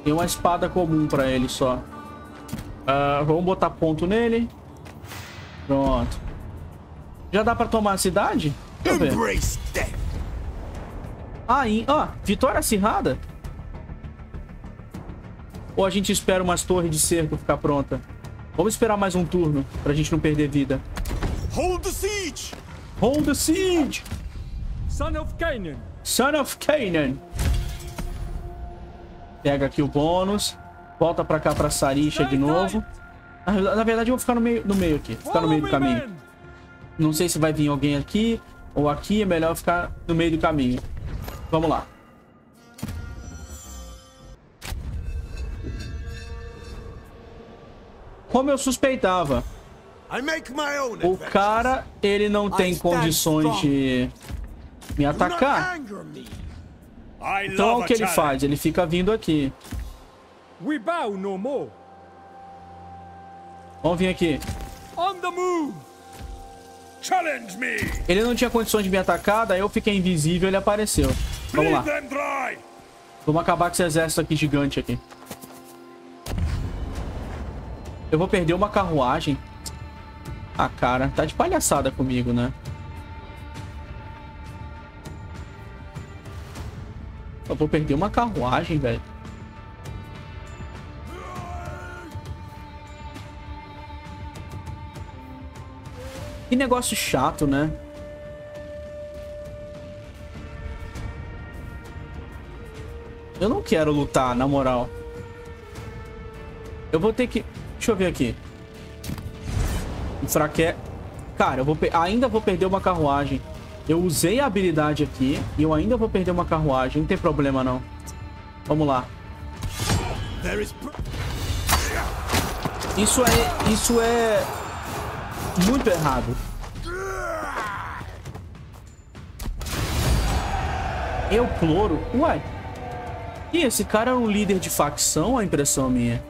Tem uma espada comum pra ele só. Ah, vamos botar ponto nele. Pronto. Já dá pra tomar a cidade? Deixa eu ver. Embrace death. Ah, ó, vitória acirrada? Ou a gente espera umas torres de cerco ficar pronta? Vamos esperar mais um turno, pra gente não perder vida. Hold the siege. Hold the siege! Son of Canaan! Son of Canaan! Pega aqui o bônus. Volta pra cá pra Sarisha de novo. Na, verdade, eu vou ficar no meio, no meio aqui. Ficar no meio do caminho. Não sei se vai vir alguém aqui ou aqui. É melhor ficar no meio do caminho. Vamos lá. como eu suspeitava. O cara, ele não tem condições de me atacar. Então, o que ele faz? Ele fica vindo aqui. Vamos vir aqui. Ele não tinha condições de me atacar, daí eu fiquei invisível e ele apareceu. Vamos lá. Vamos acabar com esse exército aqui gigante aqui. Eu vou perder uma carruagem. Ah, cara, tá de palhaçada comigo, né? Eu vou perder uma carruagem, velho. Que negócio chato, né? Eu não quero lutar, na moral. Eu vou ter que... Deixa eu ver aqui. Enfraque... Cara, eu vou ainda vou perder uma carruagem. Eu usei a habilidade aqui e eu ainda vou perder uma carruagem. Não tem problema, não. Vamos lá. Isso é... Isso é... Muito errado. Eu cloro? Uai. E esse cara é um líder de facção, a impressão minha.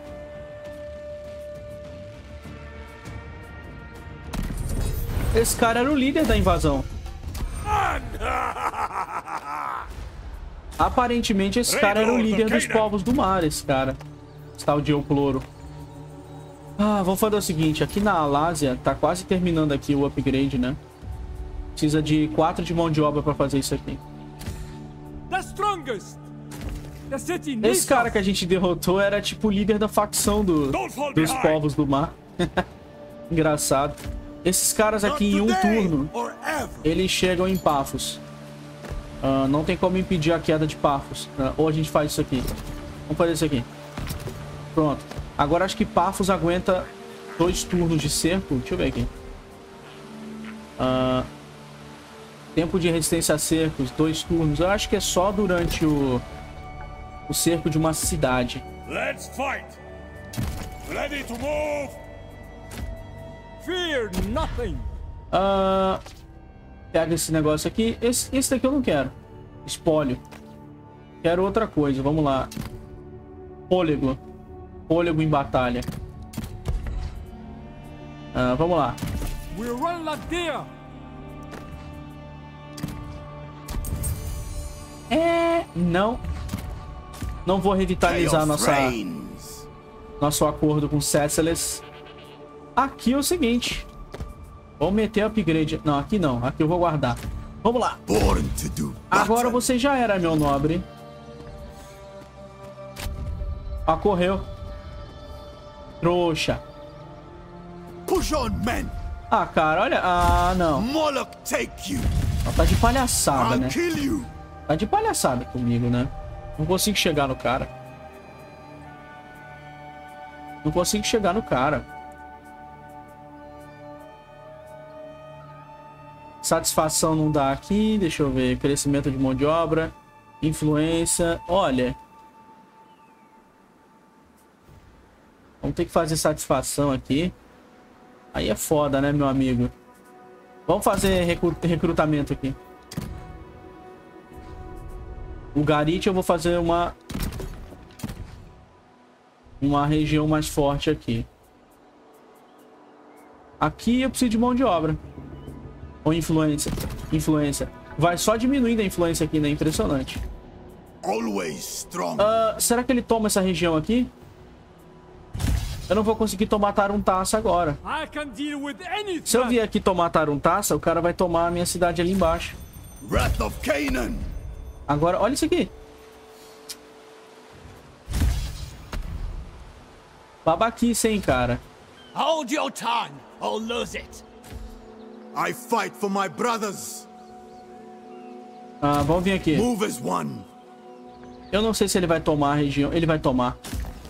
Esse cara era o líder da invasão. Aparentemente esse cara era o líder dos povos do mar, esse cara. Esse tal de Eucloro. Ah, vamos fazer o seguinte, aqui na Alásia tá quase terminando aqui o upgrade, né? Precisa de 4 de mão de obra pra fazer isso aqui. Esse cara que a gente derrotou era tipo o líder da facção do, dos povos do mar. Engraçado. Esses caras aqui em um turno, eles chegam em Paphos. Ah, não tem como impedir a queda de Paphos. Ah, ou a gente faz isso aqui. Vamos fazer isso aqui. Pronto. Agora acho que Paphos aguenta dois turnos de cerco. Deixa eu ver aqui. Ah, tempo de resistência a cercos, dois turnos. Eu acho que é só durante o, o cerco de uma cidade. Let's fight. Ready to move. Fear nothing! Ah, pega esse negócio aqui. Esse, esse daqui eu não quero. Espólio. Quero outra coisa. Vamos lá. Fôlego. Fôlego em batalha. Ah, vamos lá. We run like deer! É... Não. Não vou revitalizar nossa, nosso acordo com Céciles. Aqui é o seguinte. Vou meter upgrade. Não, aqui não. Aqui eu vou guardar. Vamos lá. Agora você já era, meu nobre. Ah, correu. Trouxa. Push on, men. Ah, cara, olha. Ah, não. Moloch take you. Tá de palhaçada, né? Tá de palhaçada comigo, né? Não consigo chegar no cara. Não consigo chegar no cara. Satisfação não dá aqui. Deixa eu ver. Crescimento de mão de obra. Influência. Olha. Vamos ter que fazer satisfação aqui. Aí é foda, né, meu amigo? Vamos fazer recru- recrutamento aqui. O Garit eu vou fazer uma... Uma região mais forte aqui. Aqui eu preciso de mão de obra. Ou influência. Influência. Vai só diminuindo a influência aqui, né? Impressionante. Always strong. Ah, será que ele toma essa região aqui? Eu não vou conseguir tomar Taruntaça agora. I can deal with any Se eu vier aqui tomar Taruntaça, o cara vai tomar a minha cidade ali embaixo. Wrath of Canaan. Agora, olha isso aqui. Babaquice, hein, cara. Hold your tongue, or lose it. I fight for my brothers. Ah, vamos vir aqui. Move as one. Eu não sei se ele vai tomar a região. Ele vai tomar.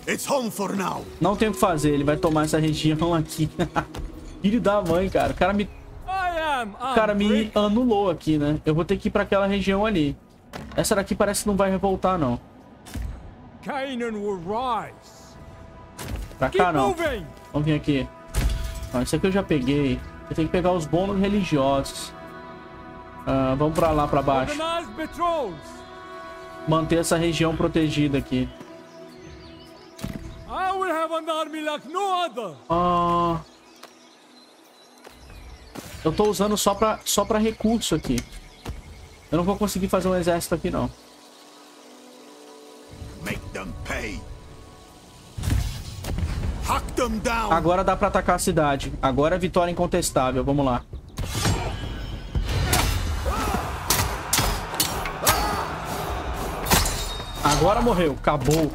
It's home for now. Não tem o que fazer. Ele vai tomar essa região aqui. Filho da mãe, cara. O cara me, o cara me anulou aqui, né? Eu vou ter que ir pra aquela região ali. Essa daqui parece que não vai revoltar, não. Canaan will rise. Pra cá não. Vamos vir aqui. Não, isso aqui eu já peguei. Eu tenho que pegar os bônus religiosos. Ah, vamos pra lá, pra baixo. Manter essa região protegida aqui. Ah, eu tô usando só pra, só pra recurso aqui. Eu não vou conseguir fazer um exército aqui, não. Make them pay. Agora dá pra atacar a cidade. Agora é vitória incontestável. Vamos lá. Agora morreu. Acabou.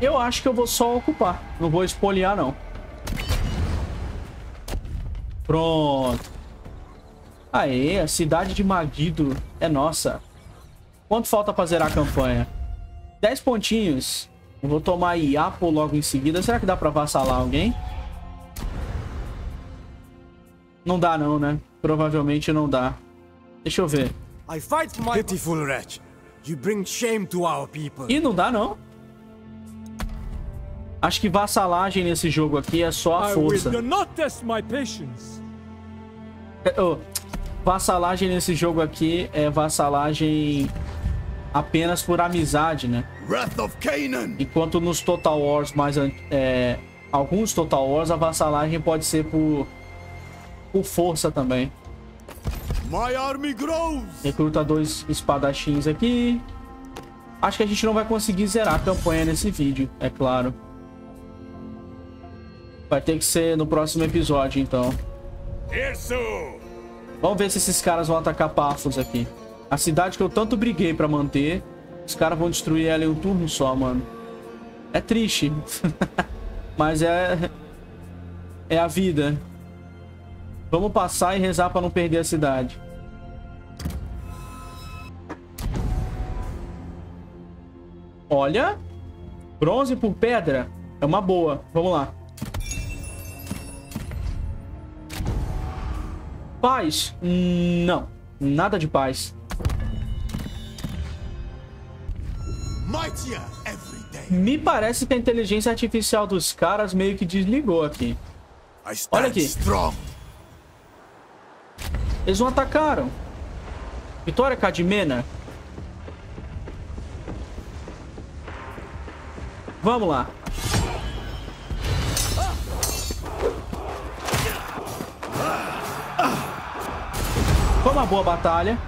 Eu acho que eu vou só ocupar. Não vou espoliar, não. Pronto. Aê, a cidade de Maguido é nossa. Quanto falta pra zerar a campanha? 10 pontinhos. Eu vou tomar Iapo logo em seguida. Será que dá pra vassalar alguém? Não dá não, né? Provavelmente não dá. Deixa eu ver. I fight for my pitiful wretch. You bring shame to our people. Ih, não dá não. Acho que vassalagem nesse jogo aqui é só a força. Oh, vassalagem nesse jogo aqui é vassalagem apenas por amizade, né? Enquanto nos Total Wars mais é, alguns Total Wars a vassalagem pode ser por por força também. Recruta dois espadachins aqui. Acho que a gente não vai conseguir zerar a campanha nesse vídeo, é claro. Vai ter que ser no próximo episódio, então. Isso! Vamos ver se esses caras vão atacar Paphos aqui. A cidade que eu tanto briguei pra manter, os caras vão destruir ela em um turno só, mano. É triste. Mas é... É a vida. Vamos passar e rezar pra não perder a cidade. Olha. Bronze por pedra. É uma boa. Vamos lá. Paz? Não. Nada de paz. Me parece que a inteligência artificial dos caras meio que desligou aqui. Olha aqui. Eles não atacaram. Vitória Cadmena. Vamos lá. Foi uma boa batalha.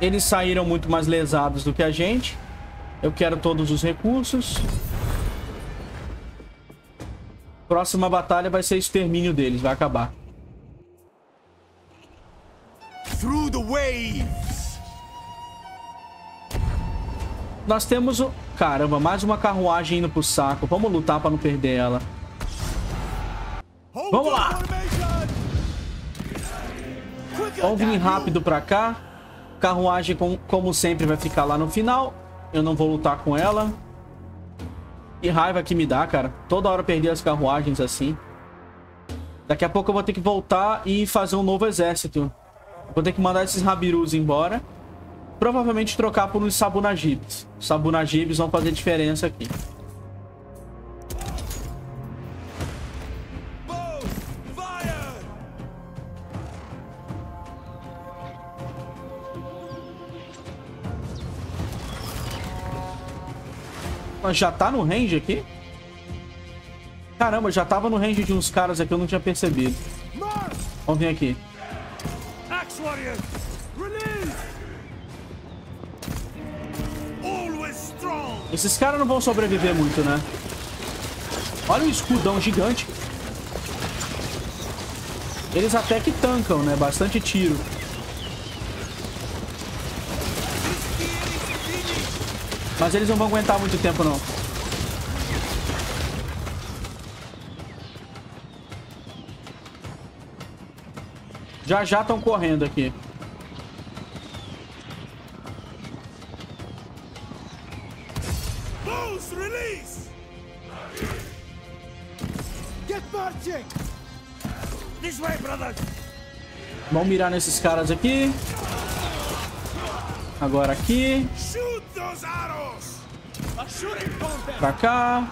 Eles saíram muito mais lesados do que a gente. Eu quero todos os recursos. Próxima batalha vai ser extermínio deles. Vai acabar. Through the waves. Nós temos o... Caramba, mais uma carruagem indo pro saco. Vamos lutar pra não perder ela. Vamos lá! Vamos vir rápido pra cá. Carruagem, como sempre, vai ficar lá no final. Eu não vou lutar com ela. Que raiva que me dá, cara. Toda hora perder as carruagens assim. Daqui a pouco eu vou ter que voltar e fazer um novo exército. Vou ter que mandar esses Rabirus embora. Provavelmente trocar por uns Sabunajibs. Sabunajibs vão fazer diferença aqui. Mas já tá no range aqui? Caramba, já tava no range de uns caras aqui, eu não tinha percebido. Vamos vir aqui. Esses caras não vão sobreviver muito, né? Olha o escudão gigante. Eles até que tancam, né? Bastante tiro. Mas eles não vão aguentar muito tempo, não. Já já estão correndo aqui. Vamos mirar nesses caras aqui. Agora aqui. Shoot those arrows! Pra cá.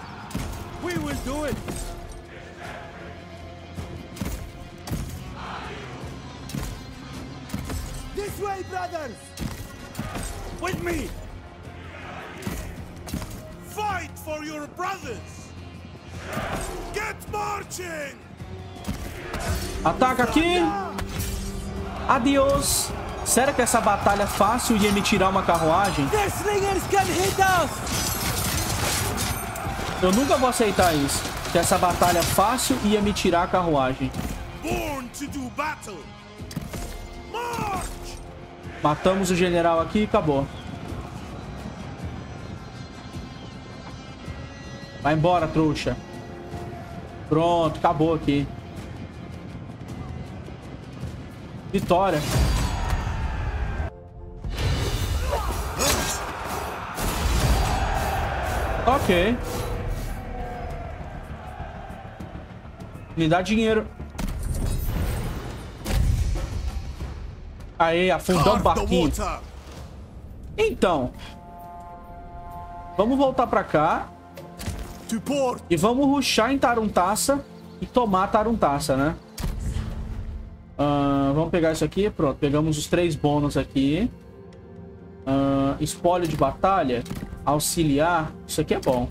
We will do it! This way, brothers! With me! Fight for your brothers! Get marching! Ataca aqui. Adiós. Será que essa batalha é fácil ia me tirar uma carruagem? Eu nunca vou aceitar isso. Que essa batalha fácil ia me tirar a carruagem. Born to do battle! March! Matamos o general aqui e acabou. Vai embora, trouxa. Pronto, acabou aqui. Vitória. Ok. Me dá dinheiro. Aê, afundou o barquinho. Então. Vamos voltar pra cá. E vamos ruxar em Taruntaça e tomar Taruntaça, né? Ah, vamos pegar isso aqui. Pronto, pegamos os três bônus aqui. Ah, espólio de batalha. Auxiliar. Isso aqui é bom.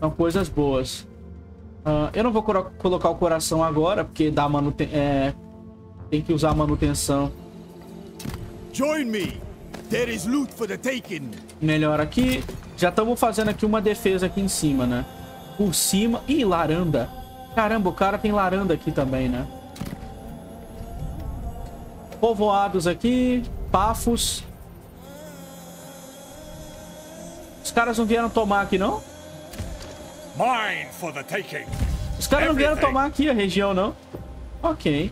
São coisas boas. Ah, eu não vou colo- colocar o coração agora, porque dá manuten é, tem que usar manutenção. Join me! There is loot for the taking! Melhor aqui. Já estamos fazendo aqui uma defesa aqui em cima, né? Por cima. Ih, laranda. Caramba, o cara tem laranda aqui também, né? Povoados aqui. Pafos. Os caras não vieram tomar aqui, não? Mine for the taking! Os caras não vieram tomar aqui a região, não? Ok.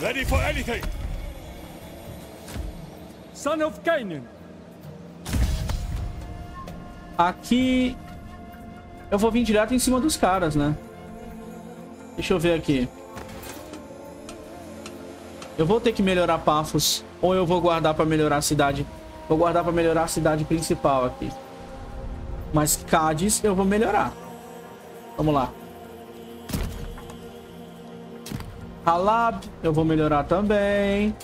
Ready for anything! Son of Canaan! Aqui... Eu vou vir direto em cima dos caras, né? Deixa eu ver aqui. Eu vou ter que melhorar Paphos. Ou eu vou guardar pra melhorar a cidade. Vou guardar pra melhorar a cidade principal aqui. Mas Cádiz eu vou melhorar. Vamos lá. Halab eu vou melhorar também.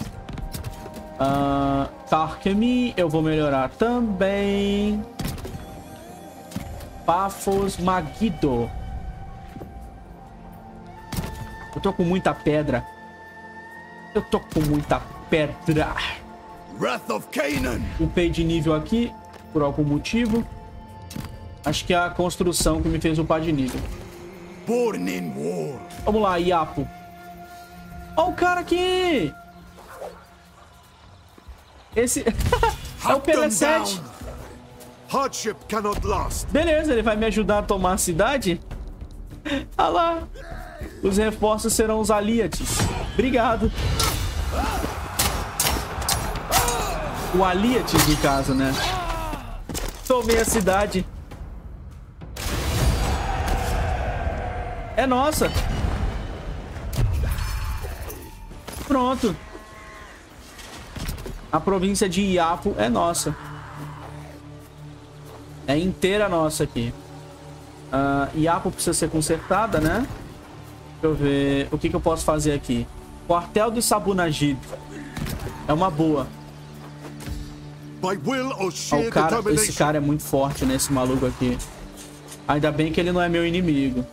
Uh, Tarkemi eu vou melhorar também. Paphos Magido. Eu tô com muita pedra. Eu tô com muita pedra. Wrath of Canaan! Upei de nível aqui, por algum motivo. Acho que é a construção que me fez upar de nível. Vamos lá, Iapo. Ó o cara aqui! Esse... é o Hunt them Pelé7. down. Hardship cannot last! Beleza, ele vai me ajudar a tomar a cidade? Ah lá. Os reforços serão os Aliates. Obrigado. O Aliates, no caso, né? Tomei a cidade. É nossa. Pronto. A província de Iapo é nossa. É inteira nossa aqui. Uh, Iapo precisa ser consertada, né? Deixa eu ver. O que, que eu posso fazer aqui? Quartel de Sabunajid. É uma boa. By will or Ó, sheer o cara, esse cara é muito forte, né? Esse maluco aqui. Ainda bem que ele não é meu inimigo.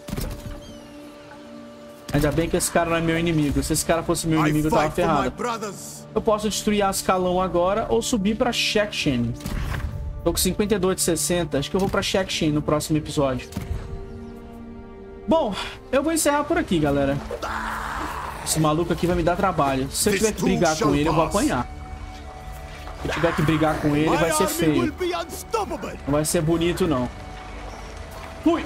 Ainda bem que esse cara não é meu inimigo. Se esse cara fosse meu inimigo, eu tava ferrado. Eu posso destruir Ascalon agora ou subir pra Shekshin. Tô com 52 de 60. Acho que eu vou pra Shekshin no próximo episódio. Bom, eu vou encerrar por aqui, galera. Esse maluco aqui vai me dar trabalho. Se eu tiver que brigar com ele, eu vou apanhar. Se eu tiver que brigar com ele, vai ser feio. Não vai ser bonito, não. Fui!